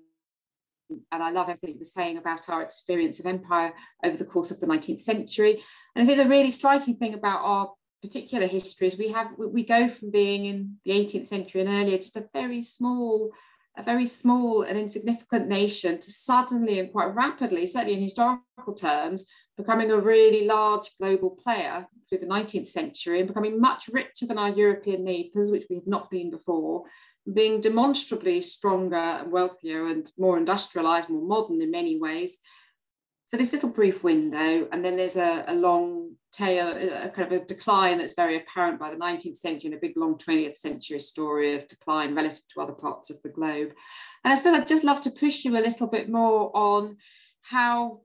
and I love everything were saying about our experience of empire over the course of the 19th century. And I think the really striking thing about our particular histories, we have we go from being in the 18th century and earlier just a very small a very small and insignificant nation to suddenly and quite rapidly, certainly in historical terms, becoming a really large global player through the 19th century and becoming much richer than our European neighbours, which we had not been before, being demonstrably stronger and wealthier and more industrialised, more modern in many ways, for this little brief window. And then there's a, a long tail, a kind of a decline that's very apparent by the 19th century and a big long 20th century story of decline relative to other parts of the globe. And I suppose I'd just love to push you a little bit more on how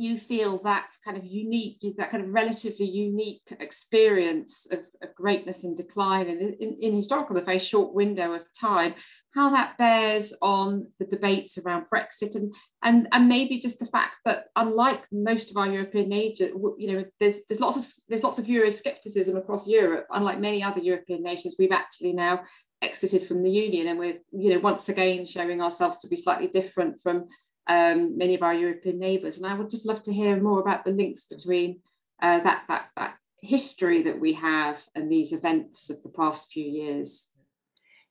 you feel that kind of unique, that kind of relatively unique experience of, of greatness and decline and in, in, historical, a very short window of time, how that bears on the debates around Brexit and, and, and maybe just the fact that unlike most of our European nations, you know, there's, there's lots of there's lots of Euroscepticism across Europe. Unlike many other European nations, we've actually now exited from the Union and we're, you know, once again showing ourselves to be slightly different from um, many of our European neighbours. And I would just love to hear more about the links between uh, that, that, that history that we have and these events of the past few years.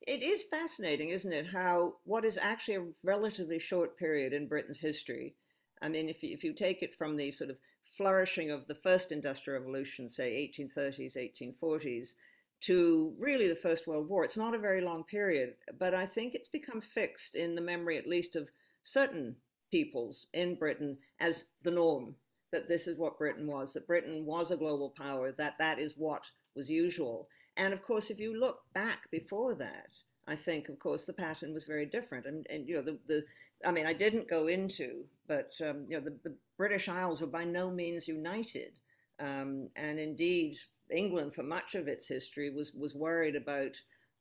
It is fascinating, isn't it, how what is actually a relatively short period in Britain's history. I mean, if you, if you take it from the sort of flourishing of the first industrial revolution, say 1830s, 1840s, to really the First World War, it's not a very long period, but I think it's become fixed in the memory, at least, of certain peoples in Britain as the norm, that this is what Britain was, that Britain was a global power, that that is what was usual. And of course, if you look back before that, I think, of course, the pattern was very different. And, and you know, the, the, I mean, I didn't go into, but, um, you know, the, the British Isles were by no means united. Um, and indeed, England, for much of its history, was, was worried about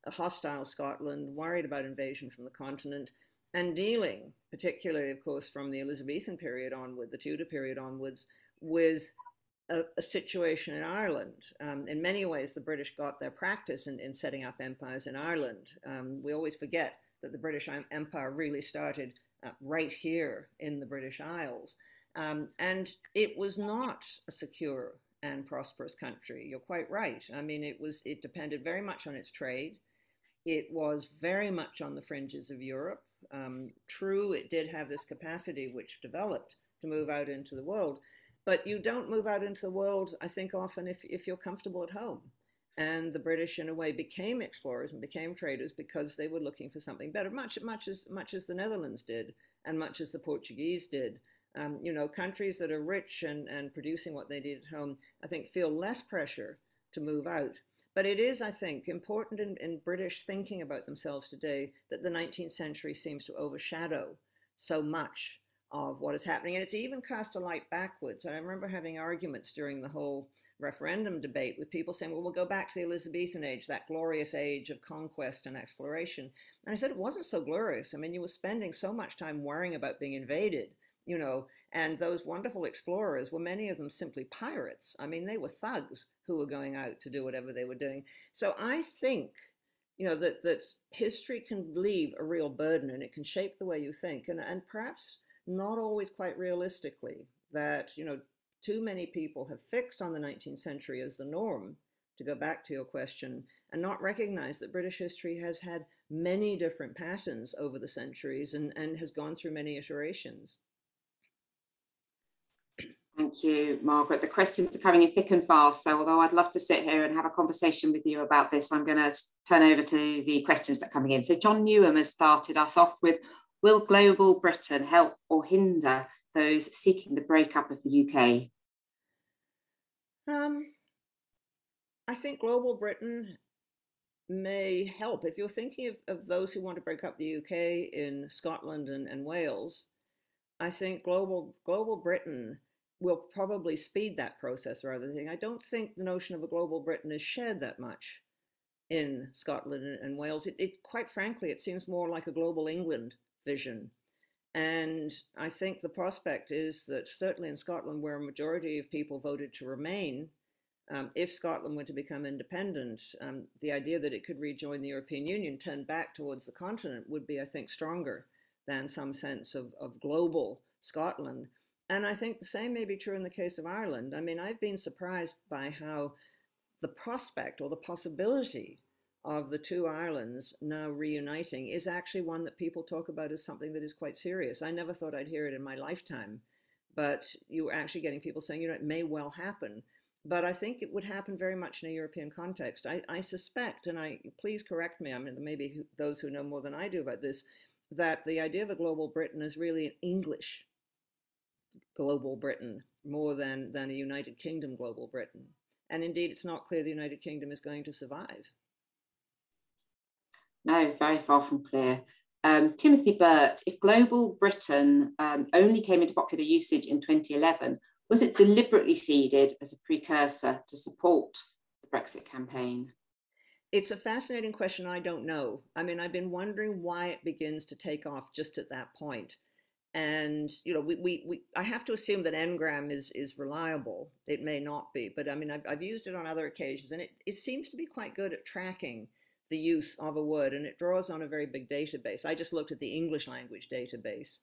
a hostile Scotland, worried about invasion from the continent, and dealing, particularly, of course, from the Elizabethan period onward, the Tudor period onwards, with a, a situation in Ireland. Um, in many ways, the British got their practice in, in setting up empires in Ireland. Um, we always forget that the British Empire really started uh, right here in the British Isles. Um, and it was not a secure and prosperous country. You're quite right. I mean, it was it depended very much on its trade. It was very much on the fringes of Europe. Um, true, it did have this capacity which developed to move out into the world, but you don't move out into the world, I think, often if, if you're comfortable at home. And the British, in a way, became explorers and became traders because they were looking for something better, much, much, as, much as the Netherlands did and much as the Portuguese did. Um, you know, countries that are rich and, and producing what they need at home, I think, feel less pressure to move out but it is, I think, important in, in British thinking about themselves today that the 19th century seems to overshadow so much of what is happening. And it's even cast a light backwards. I remember having arguments during the whole referendum debate with people saying, well, we'll go back to the Elizabethan age, that glorious age of conquest and exploration. And I said, it wasn't so glorious. I mean, you were spending so much time worrying about being invaded, you know, and those wonderful explorers were many of them simply pirates. I mean, they were thugs who were going out to do whatever they were doing. So I think, you know, that, that history can leave a real burden and it can shape the way you think. And, and perhaps not always quite realistically that, you know, too many people have fixed on the 19th century as the norm, to go back to your question, and not recognize that British history has had many different patterns over the centuries and, and has gone through many iterations. Thank you, Margaret. The questions are coming in thick and fast. So although I'd love to sit here and have a conversation with you about this, I'm going to turn over to the questions that are coming in. So John Newham has started us off with, will global Britain help or hinder those seeking the breakup of the UK? Um, I think global Britain may help. If you're thinking of, of those who want to break up the UK in Scotland and, and Wales, I think global global Britain will probably speed that process rather than I don't think the notion of a global Britain is shared that much in Scotland and Wales. It, it quite frankly, it seems more like a global England vision. And I think the prospect is that certainly in Scotland, where a majority of people voted to remain, um, if Scotland were to become independent, um, the idea that it could rejoin the European Union, turn back towards the continent, would be, I think, stronger than some sense of, of global Scotland. And I think the same may be true in the case of Ireland. I mean, I've been surprised by how the prospect or the possibility of the two Irelands now reuniting is actually one that people talk about as something that is quite serious. I never thought I'd hear it in my lifetime, but you're actually getting people saying, you know, it may well happen. But I think it would happen very much in a European context. I, I suspect, and I please correct me, I mean, maybe those who know more than I do about this, that the idea of a global Britain is really an English global Britain more than, than a United Kingdom global Britain. And indeed, it's not clear the United Kingdom is going to survive. No, very far from clear. Um, Timothy Burt, if Global Britain um, only came into popular usage in 2011, was it deliberately seeded as a precursor to support the Brexit campaign? It's a fascinating question. I don't know. I mean, I've been wondering why it begins to take off just at that point. And you know, we, we, we I have to assume that Ngram is is reliable. It may not be, but I mean, I've, I've used it on other occasions, and it, it seems to be quite good at tracking the use of a word, and it draws on a very big database. I just looked at the English language database,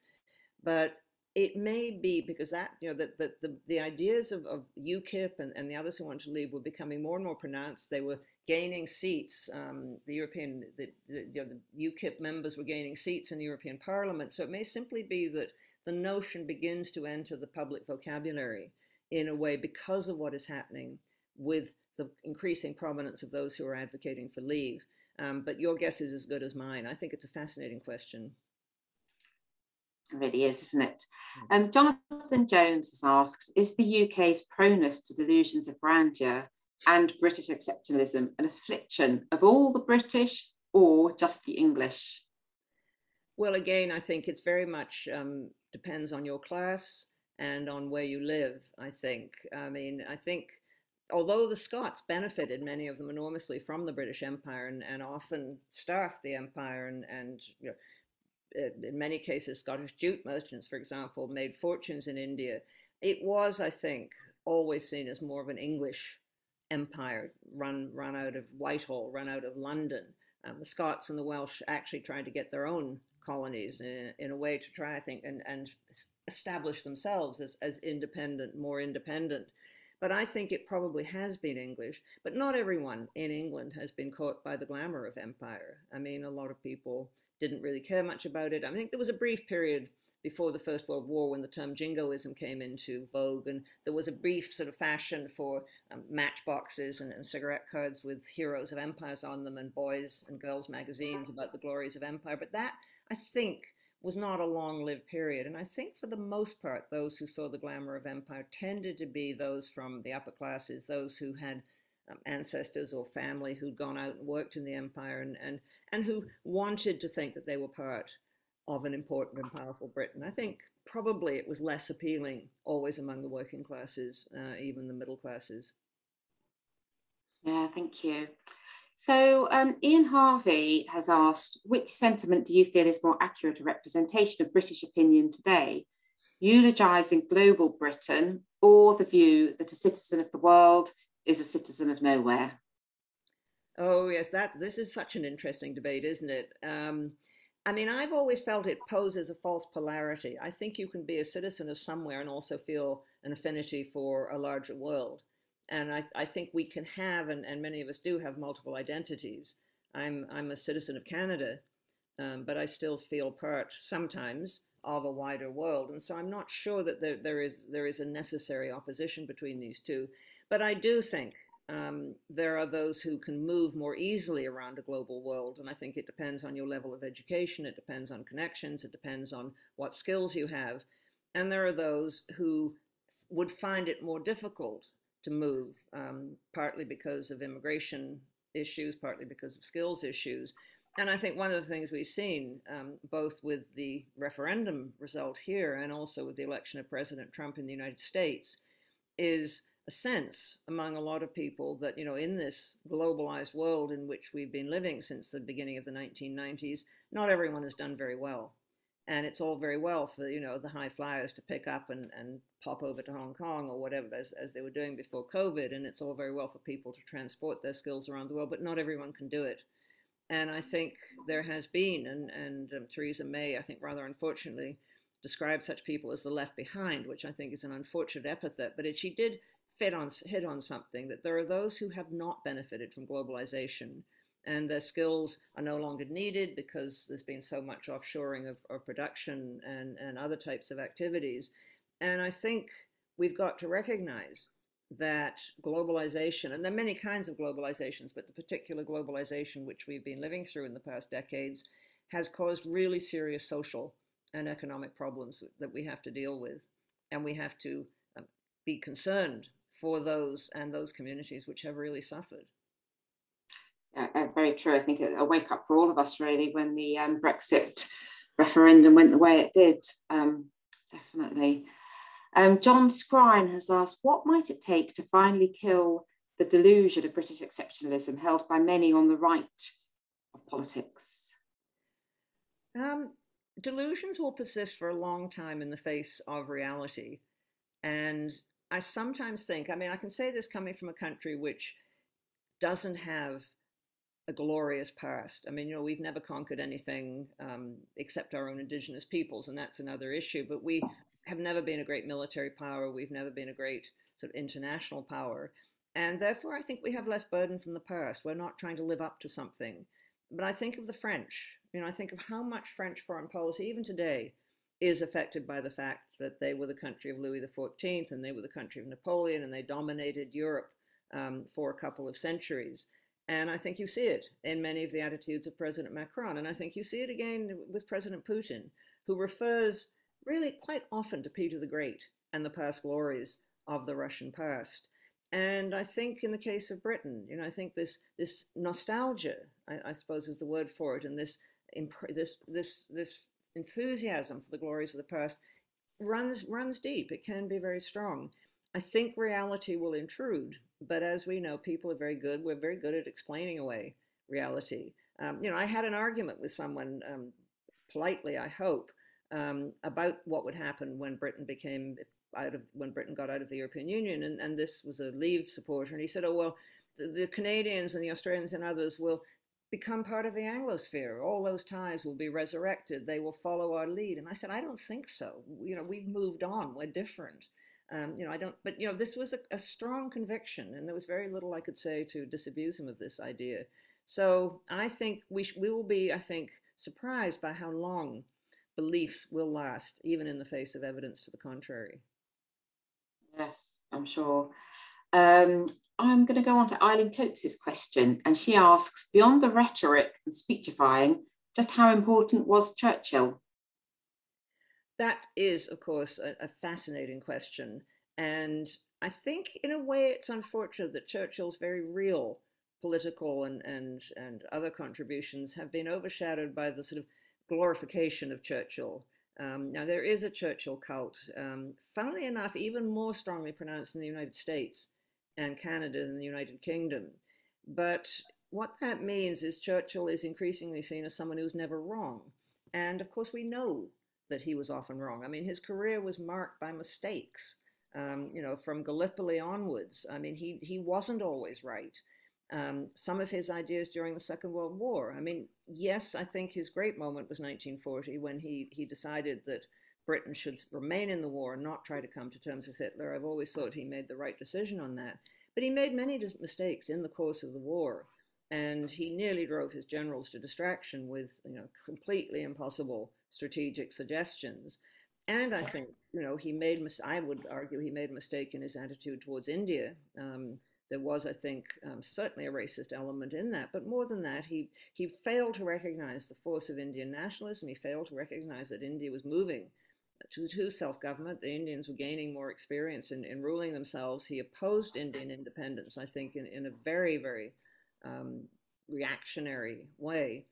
but it may be because that you know the the, the, the ideas of, of UKIP and, and the others who wanted to leave were becoming more and more pronounced. They were gaining seats. Um, the European the, the, you know, the UKIP members were gaining seats in the European Parliament. So it may simply be that the notion begins to enter the public vocabulary in a way because of what is happening with the increasing prominence of those who are advocating for leave. Um, but your guess is as good as mine. I think it's a fascinating question. Really is, isn't it? Hmm. Um, Jonathan Jones has asked Is the UK's proneness to delusions of grandeur and British exceptionalism an affliction of all the British or just the English? Well, again, I think it's very much um, depends on your class and on where you live. I think. I mean, I think although the Scots benefited, many of them enormously from the British Empire and, and often staffed the empire and, and you know, in many cases, Scottish jute merchants, for example, made fortunes in India. It was, I think, always seen as more of an English empire run run out of Whitehall, run out of London. Um, the Scots and the Welsh actually tried to get their own colonies in, in a way to try, I think, and, and establish themselves as, as independent, more independent. But I think it probably has been English. But not everyone in England has been caught by the glamour of empire. I mean, a lot of people didn't really care much about it. I think there was a brief period before the First World War when the term jingoism came into vogue, and there was a brief sort of fashion for um, matchboxes and, and, cigarette cards with heroes of empires on them and boys and girls magazines about the glories of empire. But that, I think, was not a long lived period. And I think for the most part, those who saw the glamour of empire tended to be those from the upper classes, those who had um, ancestors or family who'd gone out and worked in the empire and, and, and who wanted to think that they were part of an important and powerful Britain. I think probably it was less appealing always among the working classes, uh, even the middle classes. Yeah, thank you. So um, Ian Harvey has asked, which sentiment do you feel is more accurate a representation of British opinion today? Eulogising global Britain or the view that a citizen of the world is a citizen of nowhere? Oh yes, that this is such an interesting debate, isn't it? Um, I mean, I've always felt it poses a false polarity. I think you can be a citizen of somewhere and also feel an affinity for a larger world. And I, I think we can have, and, and many of us do have multiple identities. I'm, I'm a citizen of Canada, um, but I still feel part sometimes of a wider world. And so I'm not sure that there, there, is, there is a necessary opposition between these two. But I do think um, there are those who can move more easily around a global world. And I think it depends on your level of education, it depends on connections, it depends on what skills you have. And there are those who would find it more difficult to move, um, partly because of immigration issues, partly because of skills issues. And I think one of the things we've seen, um, both with the referendum result here and also with the election of President Trump in the United States, is a sense among a lot of people that, you know, in this globalized world in which we've been living since the beginning of the 1990s, not everyone has done very well. And it's all very well for, you know, the high flyers to pick up and, and pop over to Hong Kong or whatever, as, as they were doing before COVID. And it's all very well for people to transport their skills around the world, but not everyone can do it. And I think there has been, and, and um, Theresa May, I think rather unfortunately, described such people as the left behind, which I think is an unfortunate epithet. But it, she did fit on, hit on something that there are those who have not benefited from globalization and their skills are no longer needed because there's been so much offshoring of, of production and, and other types of activities. And I think we've got to recognize that globalization, and there are many kinds of globalizations, but the particular globalization which we've been living through in the past decades has caused really serious social and economic problems that we have to deal with. And we have to um, be concerned for those and those communities which have really suffered. Uh, very true. I think a wake up for all of us really when the um, Brexit referendum went the way it did. Um, definitely. Um, John Scrine has asked, what might it take to finally kill the delusion of British exceptionalism held by many on the right of politics? Um, delusions will persist for a long time in the face of reality. And I sometimes think, I mean, I can say this coming from a country which doesn't have a glorious past. I mean, you know, we've never conquered anything um, except our own indigenous peoples, and that's another issue. But we have never been a great military power. We've never been a great sort of international power. And therefore, I think we have less burden from the past. We're not trying to live up to something. But I think of the French. You know, I think of how much French foreign policy, even today, is affected by the fact that they were the country of Louis XIV and they were the country of Napoleon and they dominated Europe um, for a couple of centuries. And I think you see it in many of the attitudes of President Macron. And I think you see it again with President Putin, who refers really quite often to Peter the Great and the past glories of the Russian past. And I think in the case of Britain, you know, I think this this nostalgia, I, I suppose, is the word for it, and this this this this enthusiasm for the glories of the past runs runs deep. It can be very strong. I think reality will intrude, but as we know, people are very good. We're very good at explaining away reality. Um, you know, I had an argument with someone, um, politely, I hope, um, about what would happen when Britain became out of when Britain got out of the European Union, and, and this was a Leave supporter, and he said, "Oh well, the, the Canadians and the Australians and others will become part of the Anglosphere. All those ties will be resurrected. They will follow our lead." And I said, "I don't think so. You know, we've moved on. We're different." Um, you know, I don't, but you know, this was a, a, strong conviction, and there was very little I could say to disabuse him of this idea. So I think we we will be, I think, surprised by how long beliefs will last, even in the face of evidence to the contrary. Yes, I'm sure. Um, I'm going to go on to Eileen Coates's question, and she asks, beyond the rhetoric and speechifying, just how important was Churchill? That is, of course, a, a, fascinating question. And I think, in a way, it's unfortunate that Churchill's very real political and, and, and other contributions have been overshadowed by the sort of glorification of Churchill. Um, now, there is a Churchill cult, um, funnily enough, even more strongly pronounced in the United States and Canada than the United Kingdom. But what that means is Churchill is increasingly seen as someone who's never wrong. And of course, we know that he was often wrong. I mean, his career was marked by mistakes. Um, you know, from Gallipoli onwards. I mean, he he wasn't always right. Um, some of his ideas during the Second World War. I mean, yes, I think his great moment was 1940 when he he decided that Britain should remain in the war and not try to come to terms with Hitler. I've always thought he made the right decision on that. But he made many mistakes in the course of the war and he nearly drove his generals to distraction with you know completely impossible strategic suggestions and i think you know he made i would argue he made a mistake in his attitude towards india um, there was i think um, certainly a racist element in that but more than that he he failed to recognize the force of indian nationalism. He failed to recognize that india was moving to, to self-government. The indians were gaining more experience in, in ruling themselves. He opposed indian independence i think in, in a very very um, reactionary way.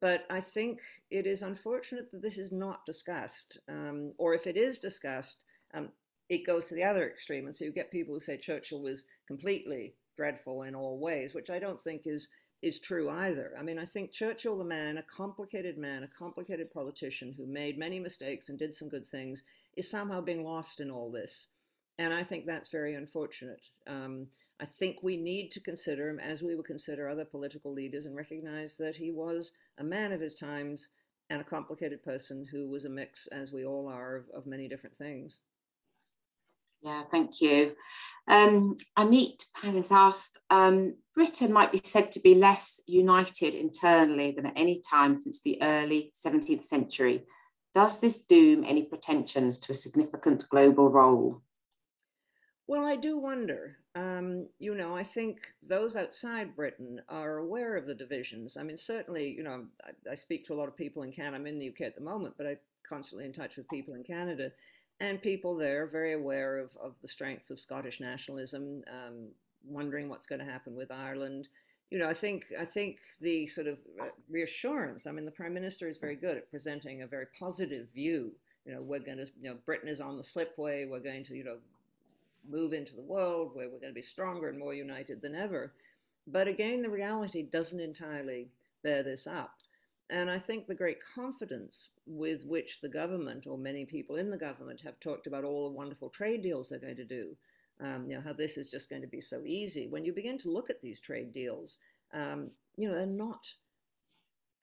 But I think it is unfortunate that this is not discussed, um, or if it is discussed, um, it goes to the other extreme. And so you get people who say Churchill was completely dreadful in all ways, which I don't think is is true either. I mean, I think Churchill, the man, a complicated man, a complicated politician who made many mistakes and did some good things, is somehow being lost in all this. And I think that's very unfortunate. Um, I think we need to consider him as we would consider other political leaders and recognize that he was a man of his times and a complicated person who was a mix, as we all are, of, of many different things. Yeah, thank you. Um, Amit has asked um, Britain might be said to be less united internally than at any time since the early 17th century. Does this doom any pretensions to a significant global role? Well, I do wonder. Um, you know, I think those outside Britain are aware of the divisions. I mean, certainly, you know, I, I, speak to a lot of people in Canada. I'm in the UK at the moment, but I'm constantly in touch with people in Canada. And people there very aware of, of the strengths of Scottish nationalism, um, wondering what's going to happen with Ireland. you know, I think I think the sort of uh, reassurance. I mean, the prime minister is very good at presenting a very positive view. You know, we're going to, you know, Britain is on the slipway. We're going to, you know, move into the world where we're going to be stronger and more united than ever. But again, the reality doesn't entirely bear this up. And I think the great confidence with which the government, or many people in the government, have talked about all the wonderful trade deals they're going to do, um, you know, how this is just going to be so easy. When you begin to look at these trade deals, um, you know, they're not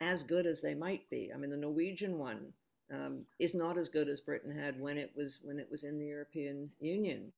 as good as they might be. I mean, the Norwegian one um, is not as good as Britain had when it was when it was in the European Union.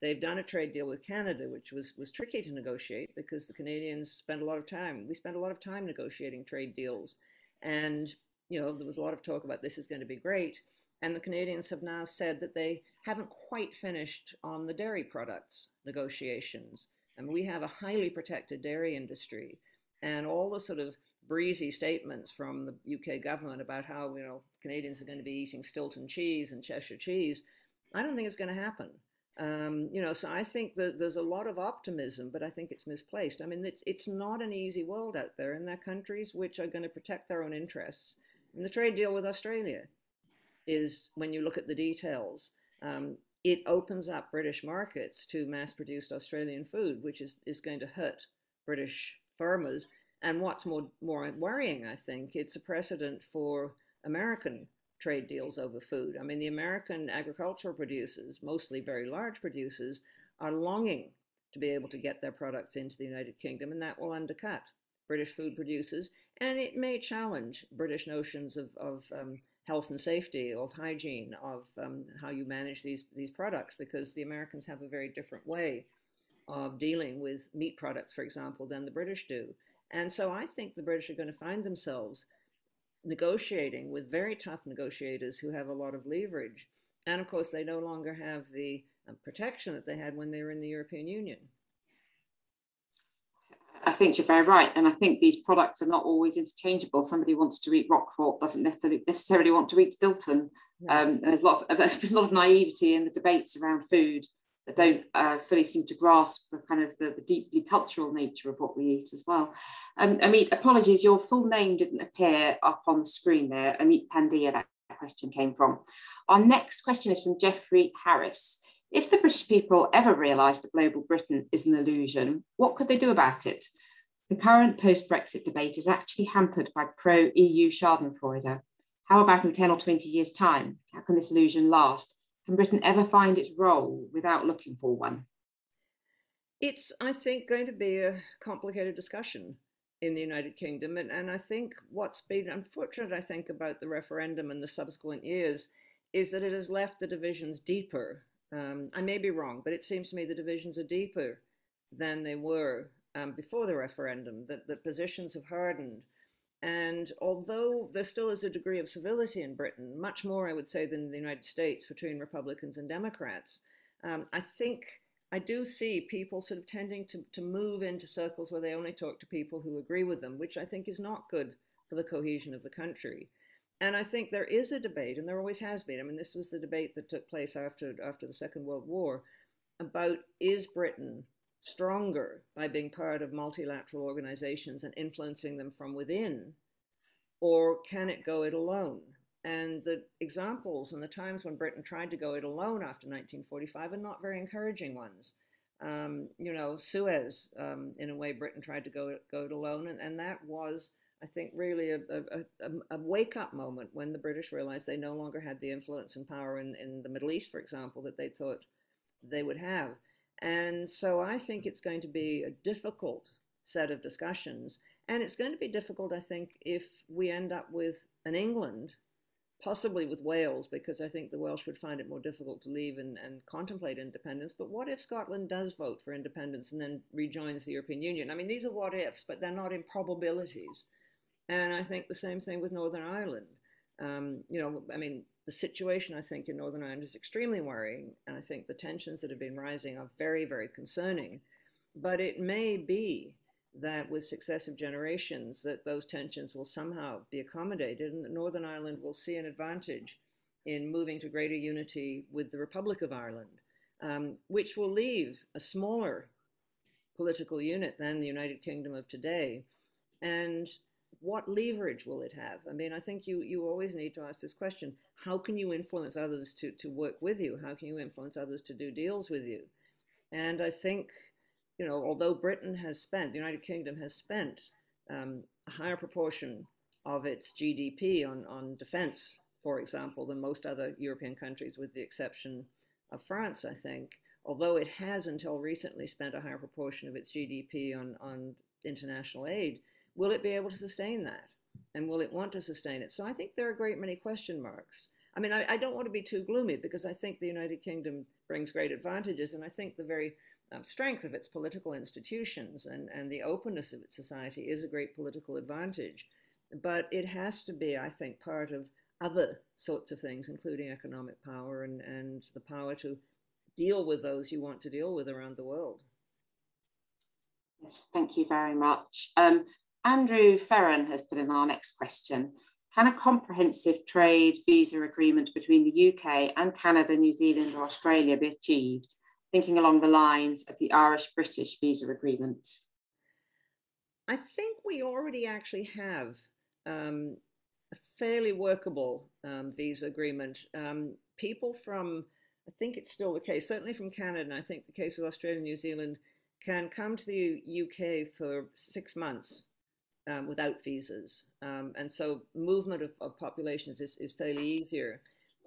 They've done a trade deal with Canada, which was was tricky to negotiate because the Canadians spent a lot of time. We spent a lot of time negotiating trade deals, and you know there was a lot of talk about this is going to be great. And the Canadians have now said that they haven't quite finished on the dairy products negotiations. And we have a highly protected dairy industry. And all the sort of breezy statements from the UK government about how, you know, Canadians are going to be eating Stilton cheese and Cheshire cheese, I don't think it's going to happen. Um, you know, so I think that there's a lot of optimism, but I think it's misplaced. I mean, it's, it's not an easy world out there, and there are countries which are going to protect their own interests. And the trade deal with Australia, is when you look at the details, um, it opens up British markets to mass produced Australian food, which is, is going to hurt British farmers. And what's more, more worrying, I think, it's a precedent for American trade deals over food. I mean, the American agricultural producers, mostly very large producers, are longing to be able to get their products into the United Kingdom, and that will undercut British food producers, and it may challenge British notions of, of um, health and safety, of hygiene, of um, how you manage these, these products, because the Americans have a very different way of dealing with meat products, for example, than the British do. And so I think the British are going to find themselves negotiating with very tough negotiators who have a lot of leverage. And of course, they no longer have the um, protection that they had when they were in the European Union. I think you're very right. And I think these products are not always interchangeable. Somebody wants to eat Roquefort, doesn't necessarily, necessarily want to eat Stilton. Yeah. Um, and there's a lot, of, a lot of naivety in the debates around food that don't uh, fully seem to grasp the kind of the, the, deeply cultural nature of what we eat as well. Um, Amit, apologies, your full name didn't appear up on the screen there. Amit Pandya, that question came from. Our next question is from Jeffrey Harris. If the British people ever realised that global Britain is an illusion, what could they do about it? The current post Brexit debate is actually hampered by pro EU Schadenfreude. How about in 10 or 20 years' time? How can this illusion last? Can Britain ever find its role without looking for one? It's, I think, going to be a complicated discussion in the United Kingdom. And, and I think what's been unfortunate, I think, about the referendum and the subsequent years is that it has left the divisions deeper um, I may be wrong, but it seems to me the divisions are deeper than they were um, before the referendum, that the positions have hardened. And although there still is a degree of civility in Britain, much more, I would say, than the United States between Republicans and Democrats, um, I think I do see people sort of tending to, to move into circles where they only talk to people who agree with them, which I think is not good for the cohesion of the country. And I think there is a debate, and there always has been. I mean, this was the debate that took place after after the Second World War about is Britain stronger by being part of multilateral organizations and influencing them from within, or can it go it alone? And the examples and the times when Britain tried to go it alone after 1945 are not very encouraging ones. Um, you know, Suez, um, in a way, Britain tried to go, go it alone, and, and that was I think, really a, a, a, wake up moment when the British realized they no longer had the influence and power in, in the Middle East, for example, that they thought they would have. And so I think it's going to be a difficult set of discussions. And it's going to be difficult, I think, if we end up with an England, possibly with Wales, because I think the Welsh would find it more difficult to leave and, and contemplate independence. But what if Scotland does vote for independence and then rejoins the European Union? I mean, these are what ifs, but they're not improbabilities. And I think the same thing with Northern Ireland. Um, you know, I mean, the situation I think in Northern Ireland is extremely worrying, and I think the tensions that have been rising are very, very concerning. But it may be that with successive generations, that those tensions will somehow be accommodated, and that Northern Ireland will see an advantage in moving to greater unity with the Republic of Ireland, um, which will leave a smaller political unit than the United Kingdom of today. And what leverage will it have? I mean, I think you, you always need to ask this question how can you influence others to, to work with you? How can you influence others to do deals with you? And I think, you know, although Britain has spent, the United Kingdom has spent um, a higher proportion of its GDP on, on defense, for example, than most other European countries, with the exception of France, I think, although it has until recently spent a higher proportion of its GDP on, on international aid, will it be able to sustain that? And will it want to sustain it? So I think there are a great many question marks. I mean, I, I don't want to be too gloomy because I think the United Kingdom brings great advantages, and I think the very um, strength of its political institutions and, and the openness of its society is a great political advantage. But it has to be, I think, part of other sorts of things, including economic power and, and the power to deal with those you want to deal with around the world. Yes, thank you very much. Um, Andrew Ferran has put in our next question. Can a comprehensive trade visa agreement between the UK and Canada, New Zealand, or Australia be achieved? Thinking along the lines of the Irish British visa agreement. I think we already actually have um, a fairly workable um, visa agreement. Um, people from I think it's still the case, certainly from Canada, and I think the case with Australia and New Zealand, can come to the UK for six months um, without visas. Um, and so movement of, of populations is, is fairly easier.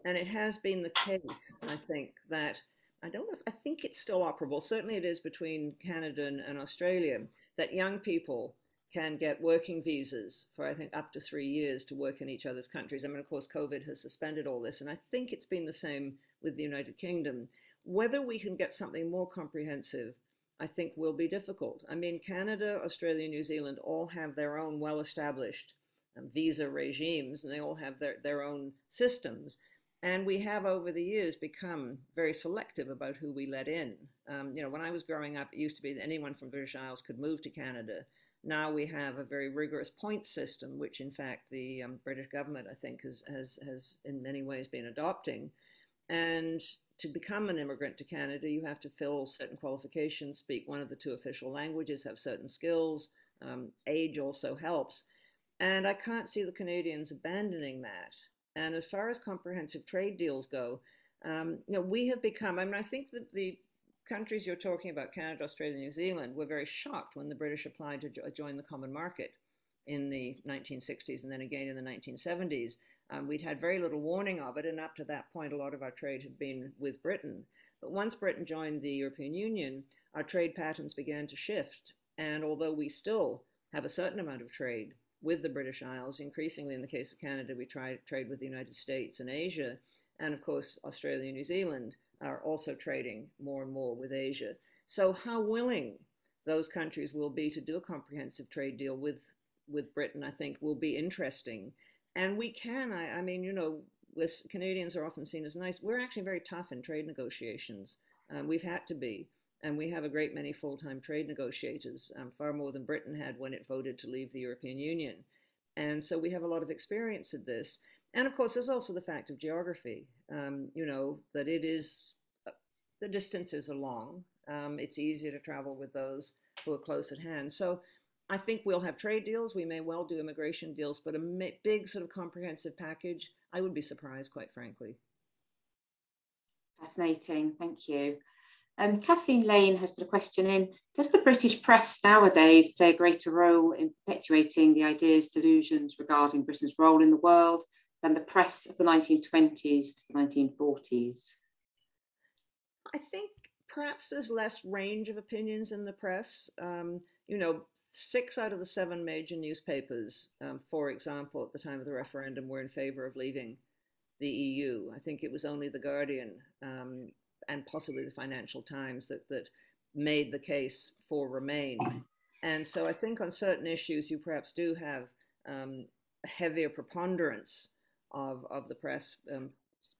And it has been the case, I think, that I don't know if I think it's still operable. Certainly it is between Canada and, and Australia that young people can get working visas for, I think, up to three years to work in each other's countries. I mean, of course, COVID has suspended all this, and I think it's been the same with the United Kingdom. Whether we can get something more comprehensive, I think will be difficult. I mean, Canada, Australia, New Zealand all have their own well established um, visa regimes, and they all have their, their own systems. And we have over the years become very selective about who we let in. Um, you know, when I was growing up, it used to be that anyone from British Isles could move to Canada. Now we have a very rigorous point system, which in fact the um, British government, I think, has, has, has in many ways been adopting. And to become an immigrant to Canada, you have to fill certain qualifications, speak one of the two official languages, have certain skills. Um, age also helps. And I can't see the Canadians abandoning that. And as far as comprehensive trade deals go, um, you know, we have become, I mean, I think that the countries you're talking about, Canada, Australia, New Zealand, were very shocked when the British applied to join the common market in the 1960s and then again in the 1970s. Um, we'd had very little warning of it, and up to that point, a lot of our trade had been with Britain. But once Britain joined the European Union, our trade patterns began to shift. And although we still have a certain amount of trade with the British Isles, increasingly in the case of Canada, we try trade with the United States and Asia, and of course, Australia and New Zealand are also trading more and more with Asia. So, how willing those countries will be to do a comprehensive trade deal with with Britain, I think, will be interesting. And we can, I, I mean, you know, with Canadians are often seen as nice. We're actually very tough in trade negotiations. Um, we've had to be. And we have a great many full time trade negotiators, um, far more than Britain had when it voted to leave the European Union. And so we have a lot of experience at this. And of course, there's also the fact of geography, um, you know, that it is, uh, the distances are long. Um, it's easier to travel with those who are close at hand. So I think we'll have trade deals. We may well do immigration deals, but a big sort of comprehensive package, I would be surprised, quite frankly. Fascinating. Thank you. Um, Kathleen Lane has put a question in. Does the British press nowadays play a greater role in perpetuating the ideas, delusions regarding Britain's role in the world than the press of the 1920s to the 1940s? I think perhaps there's less range of opinions in the press. Um, you know, six out of the seven major newspapers, um, for example, at the time of the referendum, were in favor of leaving the EU. I think it was only The Guardian um, and possibly the Financial Times that, that made the case for Remain. And so I think on certain issues, you perhaps do have um, a heavier preponderance of, of the press um,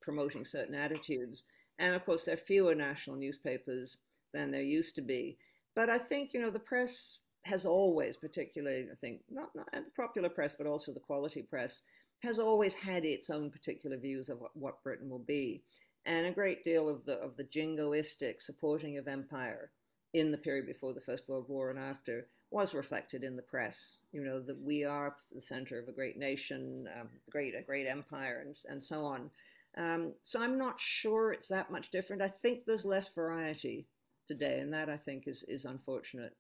promoting certain attitudes. And of course, there are fewer national newspapers than there used to be. But I think, you know, the press has always, particularly, I think, not, not the popular press, but also the quality press, has always had its own particular views of what, what Britain will be. And a great deal of the, of the jingoistic supporting of empire in the period before the First World War and after was reflected in the press. You know that we are the center of a great nation, um, great a great empire, and and so on. Um, so I'm not sure it's that much different. I think there's less variety today, and that I think is is unfortunate.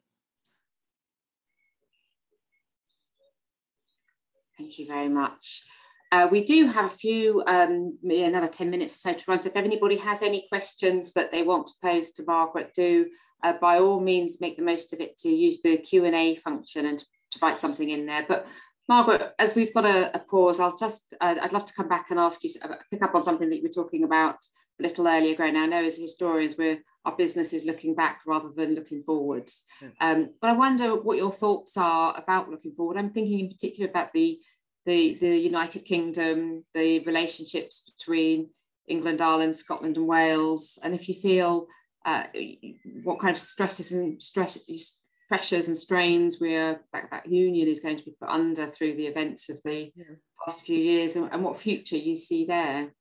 Thank you very much. Uh, we do have a few, um, another 10 minutes or so to run. So if anybody has any questions that they want to pose to Margaret, do uh, by all means make the most of it to use the Q&A function and to, write something in there. But Margaret, as we've got a, a pause, I'll just, uh, I'd love to come back and ask you, uh, pick up on something that you were talking about a little earlier ago. Now, I know as historians, we're, our business is looking back rather than looking forwards. Mm. Um, but I wonder what your thoughts are about looking forward. I'm thinking in particular about the, the, the United Kingdom, the relationships between England, Ireland, Scotland and Wales, and if you feel uh, what kind of stresses and stress pressures and strains we're that, that union is going to be put under through the events of the yeah. past few years and, and, what future you see there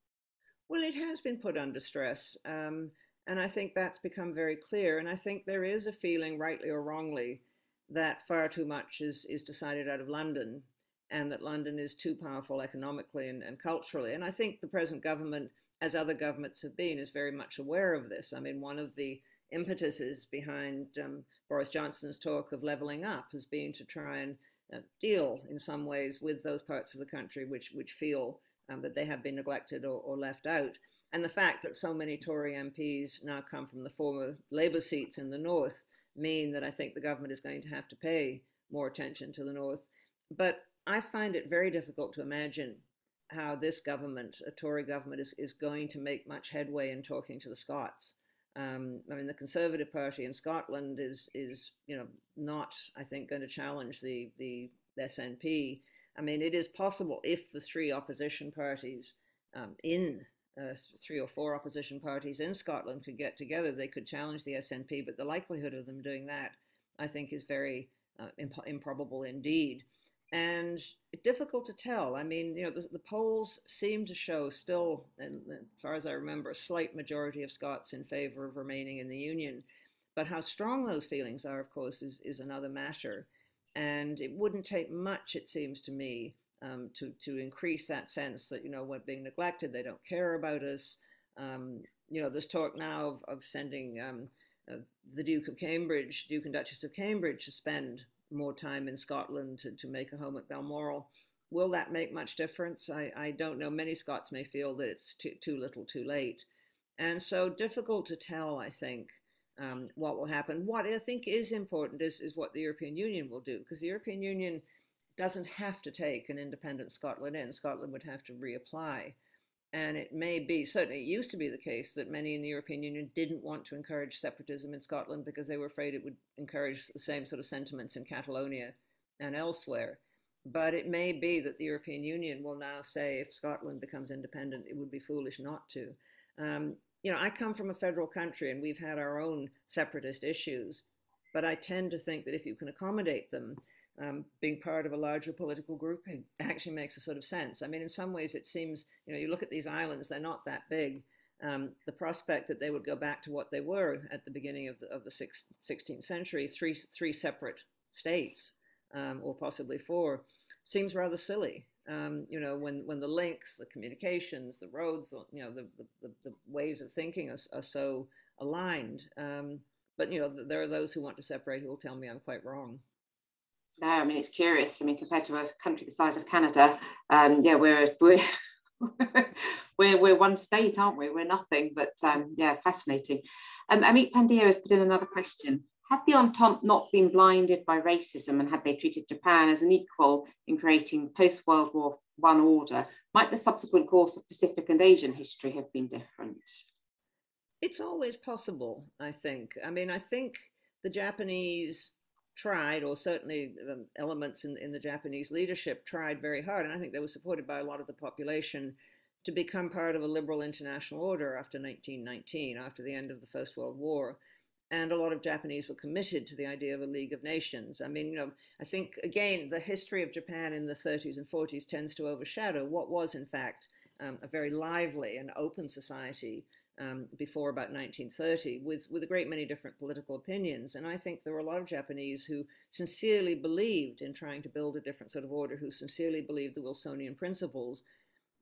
well it has been put under stress um, and i think that's become very clear and i think there is a feeling rightly or wrongly that far too much is is decided out of london and that london is too powerful economically and, and culturally and i think the present government as other governments have been is very much aware of this. I mean one of the impetuses behind um, Boris Johnson's talk of levelling up has been to try and uh, deal in some ways with those parts of the country which, which feel um, that they have been neglected or, or, left out. And the fact that so many Tory MPs now come from the former Labour seats in the north mean that I think the government is going to have to pay more attention to the north. But I find it very difficult to imagine how this government, a Tory government, is, is going to make much headway in talking to the Scots. Um, I mean, the Conservative Party in Scotland is is you know not, I think, going to challenge the the SNP. I mean, it is possible if the three opposition parties um, in uh, three or four opposition parties in Scotland could get together, they could challenge the SNP. But the likelihood of them doing that, I think, is very uh, imp improbable indeed and difficult to tell. I mean, you know, the, the, polls seem to show still, and as far as I remember, a slight majority of Scots in favour of remaining in the Union. But how strong those feelings are, of course, is, is another matter. And it wouldn't take much, it seems to me, um, to, to increase that sense that, you know, we're being neglected, they don't care about us. Um, you know, there's talk now of, of sending um, uh, the Duke of Cambridge, Duke and Duchess of Cambridge, to spend more time in Scotland to, to make a home at Balmoral. Will that make much difference? I, I don't know. Many Scots may feel that it's too, too little too late. And so difficult to tell, I think, um, what will happen. What I think is important is, is what the European Union will do, because the European Union doesn't have to take an independent Scotland in. Scotland would have to reapply. And it may be, certainly it used to be the case that many in the European Union didn't want to encourage separatism in Scotland because they were afraid it would encourage the same sort of sentiments in Catalonia and elsewhere. But it may be that the European Union will now say if Scotland becomes independent, it would be foolish not to. Um, you know, I come from a federal country and we've had our own separatist issues, but I tend to think that if you can accommodate them, um, being part of a larger political grouping actually makes a sort of sense. I mean, in some ways, it seems, you know, you look at these islands, they're not that big. Um, the prospect that they would go back to what they were at the beginning of the, of the 16th century, three, three separate states, um, or possibly four, seems rather silly. Um, you know, when, when the links, the communications, the roads, you know, the, the, the ways of thinking are, are so aligned. Um, but, you know, there are those who want to separate who will tell me I'm quite wrong. No, I mean it's curious. I mean, compared to a country the size of Canada, um, yeah, we're we're we're we're one state, aren't we? We're nothing, but um, yeah, fascinating. Um, Amit Pandya has put in another question. Had the Entente not been blinded by racism and had they treated Japan as an equal in creating post-World War One order, might the subsequent course of Pacific and Asian history have been different? It's always possible, I think. I mean, I think the Japanese tried, or certainly um, elements in, in the Japanese leadership tried very hard, and I think they were supported by a lot of the population to become part of a liberal international order after 1919, after the end of the First World War. And a lot of Japanese were committed to the idea of a League of Nations. I mean, you know, I think, again, the history of Japan in the 30s and 40s tends to overshadow what was, in fact, um, a very lively and open society um, before about 1930 with, with a great many different political opinions. And I think there were a lot of Japanese who sincerely believed in trying to build a different sort of order, who sincerely believed the Wilsonian principles.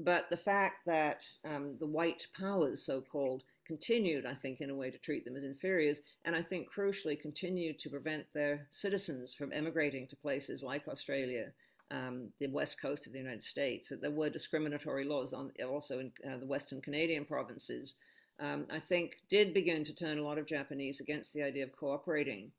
But the fact that um, the white powers, so called, continued, I think, in a way to treat them as inferiors, and I think crucially continued to prevent their citizens from emigrating to places like Australia, um, the west coast of the United States. That There were discriminatory laws on, also in uh, the Western Canadian provinces um, I think did begin to turn a lot of Japanese against the idea of cooperating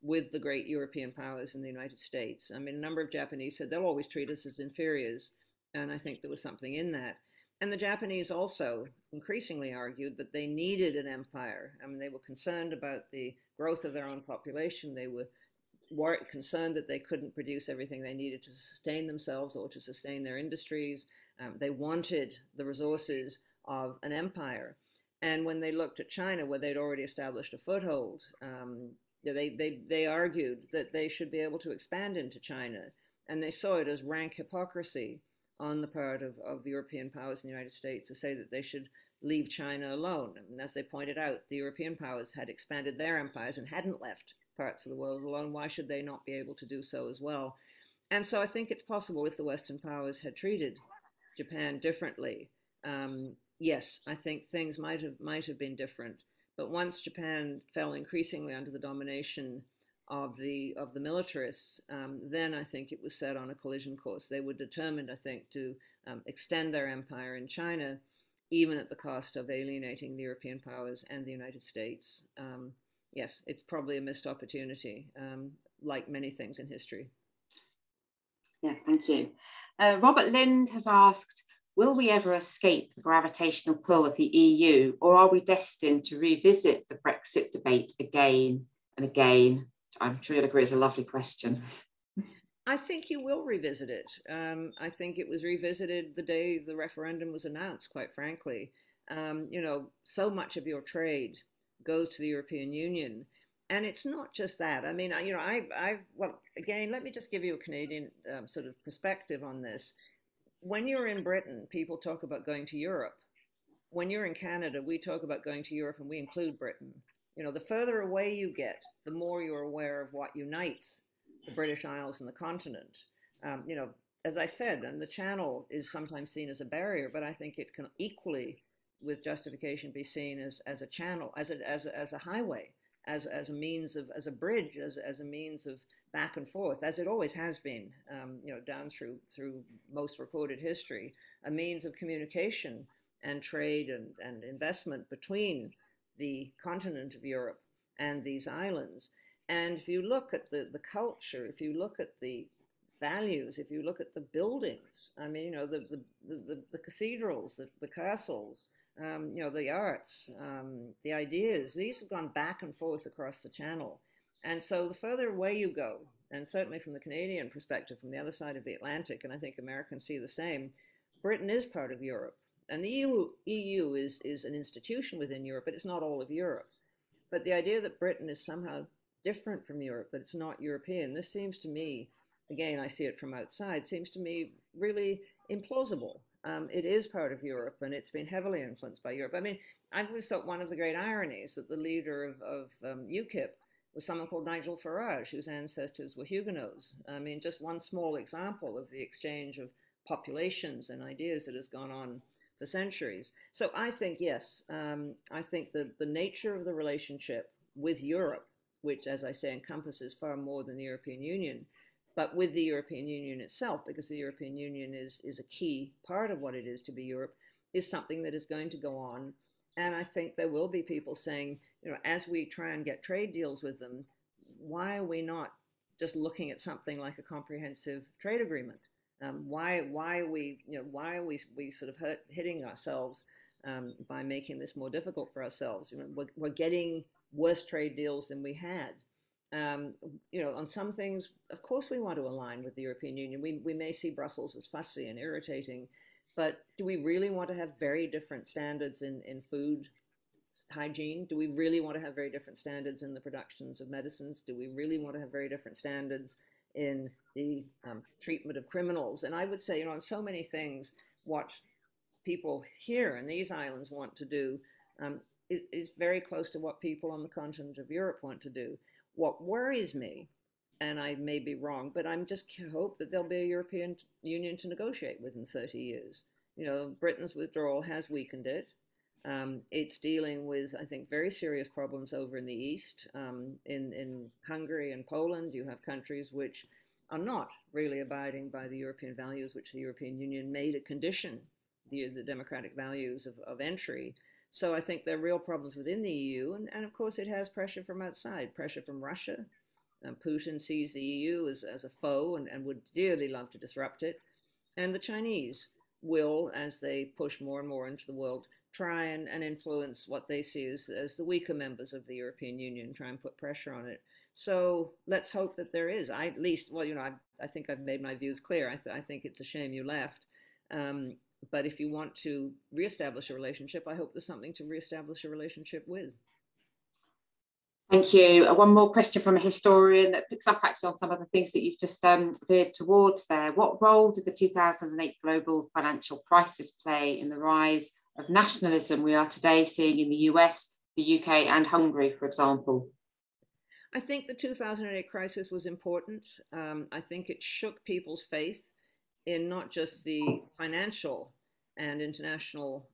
with the great European powers in the United States. I mean, a number of Japanese said they'll always treat us as inferiors, and I think there was something in that. And the Japanese also increasingly argued that they needed an empire. I mean, they were concerned about the growth of their own population. They were concerned that they couldn't produce everything they needed to sustain themselves or to sustain their industries. Um, they wanted the resources of an empire. And when they looked at China, where they'd already established a foothold, um, they, they, they argued that they should be able to expand into China. And they saw it as rank hypocrisy on the part of, of European powers in the United States to say that they should leave China alone. And as they pointed out, the European powers had expanded their empires and hadn't left parts of the world alone. Why should they not be able to do so as well? And so I think it's possible if the Western powers had treated Japan differently, um, yes, I think things might have might have been different. But once Japan fell increasingly under the domination of the of the militarists, um, then I think it was set on a collision course. They were determined, I think, to um, extend their empire in China, even at the cost of alienating the European powers and the United States. Um, yes, it's probably a missed opportunity, um, like many things in history. Yeah, thank you. Uh, Robert Lind has asked, Will we ever escape the gravitational pull of the EU, or are we destined to revisit the Brexit debate again and again? I'm sure you'll agree it's a lovely question. I think you will revisit it. Um, I think it was revisited the day the referendum was announced, quite frankly. Um, you know, so much of your trade goes to the European Union. And it's not just that. I mean, you know, I, I, well, again, let me just give you a Canadian um, sort of perspective on this when you're in Britain, people talk about going to Europe. When you're in Canada, we talk about going to Europe and we include Britain. You know, the further away you get, the more you're aware of what unites the British Isles and the continent. Um, you know, as I said, and the channel is sometimes seen as a barrier, but I think it can equally, with justification, be seen as, as a channel, as a, as a, as a highway, as, as a means of, as a bridge, as, as a means of back and forth, as it always has been, um, you know, down through through most recorded history, a means of communication and trade and, and investment between the continent of Europe and these islands. And if you look at the, the culture, if you look at the values, if you look at the buildings, I mean, you know, the, the, the, the cathedrals, the, the castles, um, you know, the arts, um, the ideas, these have gone back and forth across the channel. And so the further away you go, and certainly from the Canadian perspective, from the other side of the Atlantic, and I think Americans see the same, Britain is part of Europe. And the EU, EU is, is an institution within Europe, but it's not all of Europe. But the idea that Britain is somehow different from Europe, that it's not European, this seems to me, again, I see it from outside, seems to me really implausible. Um, it is part of Europe and it's been heavily influenced by Europe. I mean, I've always thought one of the great ironies that the leader of, of um, UKIP was someone called Nigel Farage, whose ancestors were Huguenots. I mean, just one small example of the exchange of populations and ideas that has gone on for centuries. So I think, yes, um, I think that the nature of the relationship with Europe, which, as I say, encompasses far more than the European Union, but with the European Union itself, because the European Union is, is a key part of what it is to be Europe, is something that is going to go on and I think there will be people saying, you know, as we try and get trade deals with them, why are we not just looking at something like a comprehensive trade agreement? Um, why, why are we, you know, why are we, we sort of hurt, hitting ourselves um, by making this more difficult for ourselves? You know, we're, we're getting worse trade deals than we had. Um, you know, on some things, of course, we want to align with the European Union. We, we may see Brussels as fussy and irritating, but do we really want to have very different standards in, in food hygiene? Do we really want to have very different standards in the productions of medicines? Do we really want to have very different standards in the um, treatment of criminals? And I would say, you know, on so many things, what people here in these islands want to do um, is, is very close to what people on the continent of Europe want to do. What worries me, and I may be wrong, but I'm just hope that there'll be a European Union to negotiate with in 30 years. You know, Britain's withdrawal has weakened it. Um, it's dealing with, I think, very serious problems over in the east. Um, in, in Hungary and Poland, you have countries which are not really abiding by the European values, which the European Union made a condition, the, the democratic values of, of entry. So I think there are real problems within the EU. And, and of course, it has pressure from outside, pressure from Russia. Um, Putin sees the EU as, as a foe and, and would dearly love to disrupt it. And the Chinese will, as they push more and more into the world, try and, and influence what they see as, as the weaker members of the European Union, try and put pressure on it. So let's hope that there is. I at least, well, you know, I, I think I've made my views clear. I, th- I think it's a shame you left. Um, but if you want to reestablish a relationship, I hope there's something to reestablish a relationship with. Thank you. Uh, one more question from a historian that picks up actually on some of the things that you've just um, veered towards there. What role did the 2008 global financial crisis play in the rise of nationalism we are today seeing in the US, the UK, and Hungary, for example? I think the 2008 crisis was important. Um, I think it shook people's faith in not just the financial and international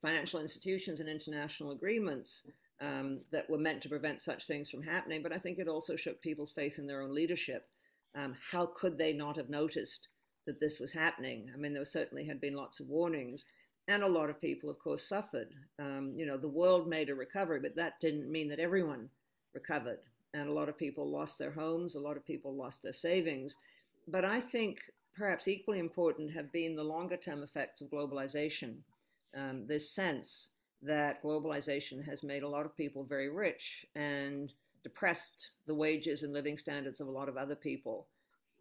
financial institutions and international agreements um, that were meant to prevent such things from happening, but I think it also shook people's faith in their own leadership. Um, how could they not have noticed that this was happening? I mean, there certainly had been lots of warnings, and a lot of people, of course, suffered. Um, you know, the world made a recovery, but that didn't mean that everyone recovered. And a lot of people lost their homes, a lot of people lost their savings. But I think perhaps equally important have been the longer term effects of globalization. Um, this sense that globalization has made a lot of people very rich and depressed the wages and living standards of a lot of other people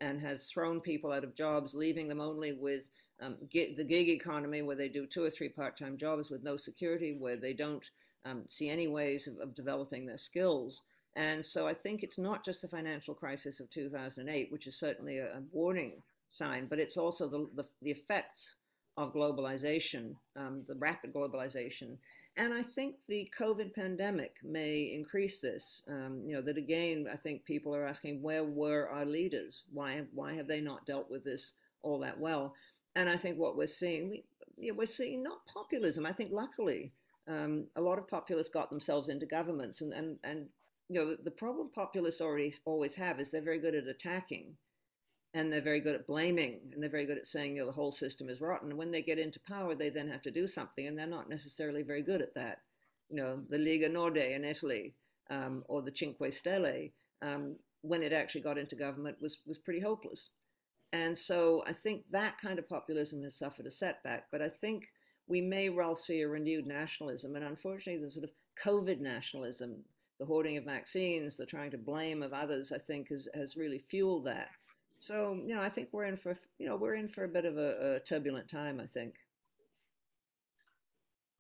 and has thrown people out of jobs, leaving them only with um, the gig economy where they do two or three part time jobs with no security, where they don't um, see any ways of, of, developing their skills. And so I think it's not just the financial crisis of 2008, which is certainly a, a warning sign, but it's also the, the, the effects of globalization, um, the rapid globalization. And I think the COVID pandemic may increase this. Um, you know, that again, I think people are asking, where were our leaders? Why, why have they not dealt with this all that well? And I think what we're seeing, we, you know, we're seeing not populism. I think luckily, um, a lot of populists got themselves into governments, and and and you know, the, the problem populists already always have is they're very good at attacking and they're very good at blaming and they're very good at saying you know the whole system is rotten. And when they get into power they then have to do something and they're not necessarily very good at that. You know the lega nord in italy um, or the cinque stelle um, when it actually got into government was was pretty hopeless. And so i think that kind of populism has suffered a setback but i think we may well see a renewed nationalism. And unfortunately the sort of covid nationalism the hoarding of vaccines the trying to blame of others i think has, has really fueled that so, you know, I think we're in for, you know, we're in for a bit of a, a turbulent time, I think.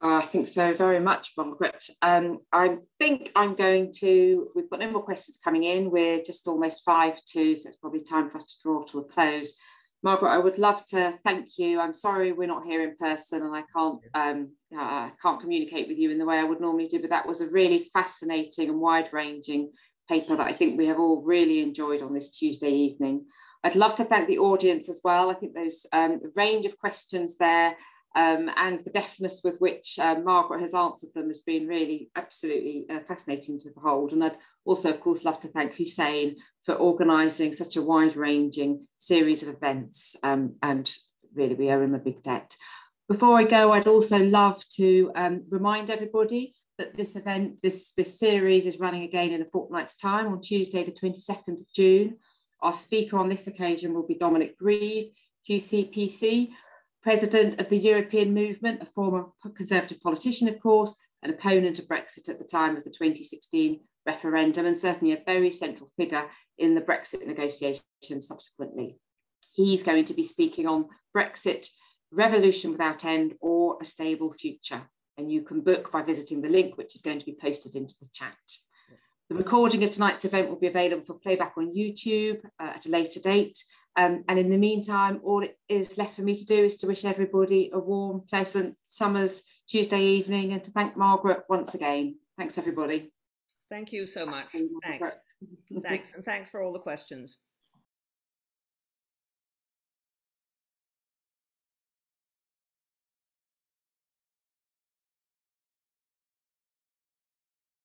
Uh, I think so very much, Margaret. Um, I think I'm going to, we've got no more questions coming in. We're just almost five to, so it's probably time for us to draw to a close. Margaret, I would love to thank you. I'm sorry we're not here in person and I can't um, uh, can't communicate with you in the way I would normally do, but that was a really fascinating and wide-ranging paper that I think we have all really enjoyed on this Tuesday evening. I'd love to thank the audience as well. I think those um, range of questions there um, and the deftness with which uh, Margaret has answered them has been really absolutely uh, fascinating to behold. And I'd also, of course, love to thank Hussein for organising such a wide-ranging series of events. Um, and really, we owe him a big debt. Before I go, I'd also love to um, remind everybody that this event, this, this series is running again in a fortnight's time on Tuesday, the 22nd of June. Our speaker on this occasion will be Dominic Grieve, QCPC, President of the European Movement, a former Conservative politician, of course, an opponent of Brexit at the time of the 2016 referendum, and certainly a very central figure in the Brexit negotiations subsequently. He's going to be speaking on Brexit, revolution without end, or a stable future. And you can book by visiting the link, which is going to be posted into the chat. The recording of tonight's event will be available for playback on YouTube uh, at a later date. Um, and in the meantime, all it is left for me to do is to wish everybody a warm, pleasant summer's Tuesday evening and to thank Margaret once again. Thanks, everybody. Thank you so much. Thanks. thanks. And thanks for all the questions.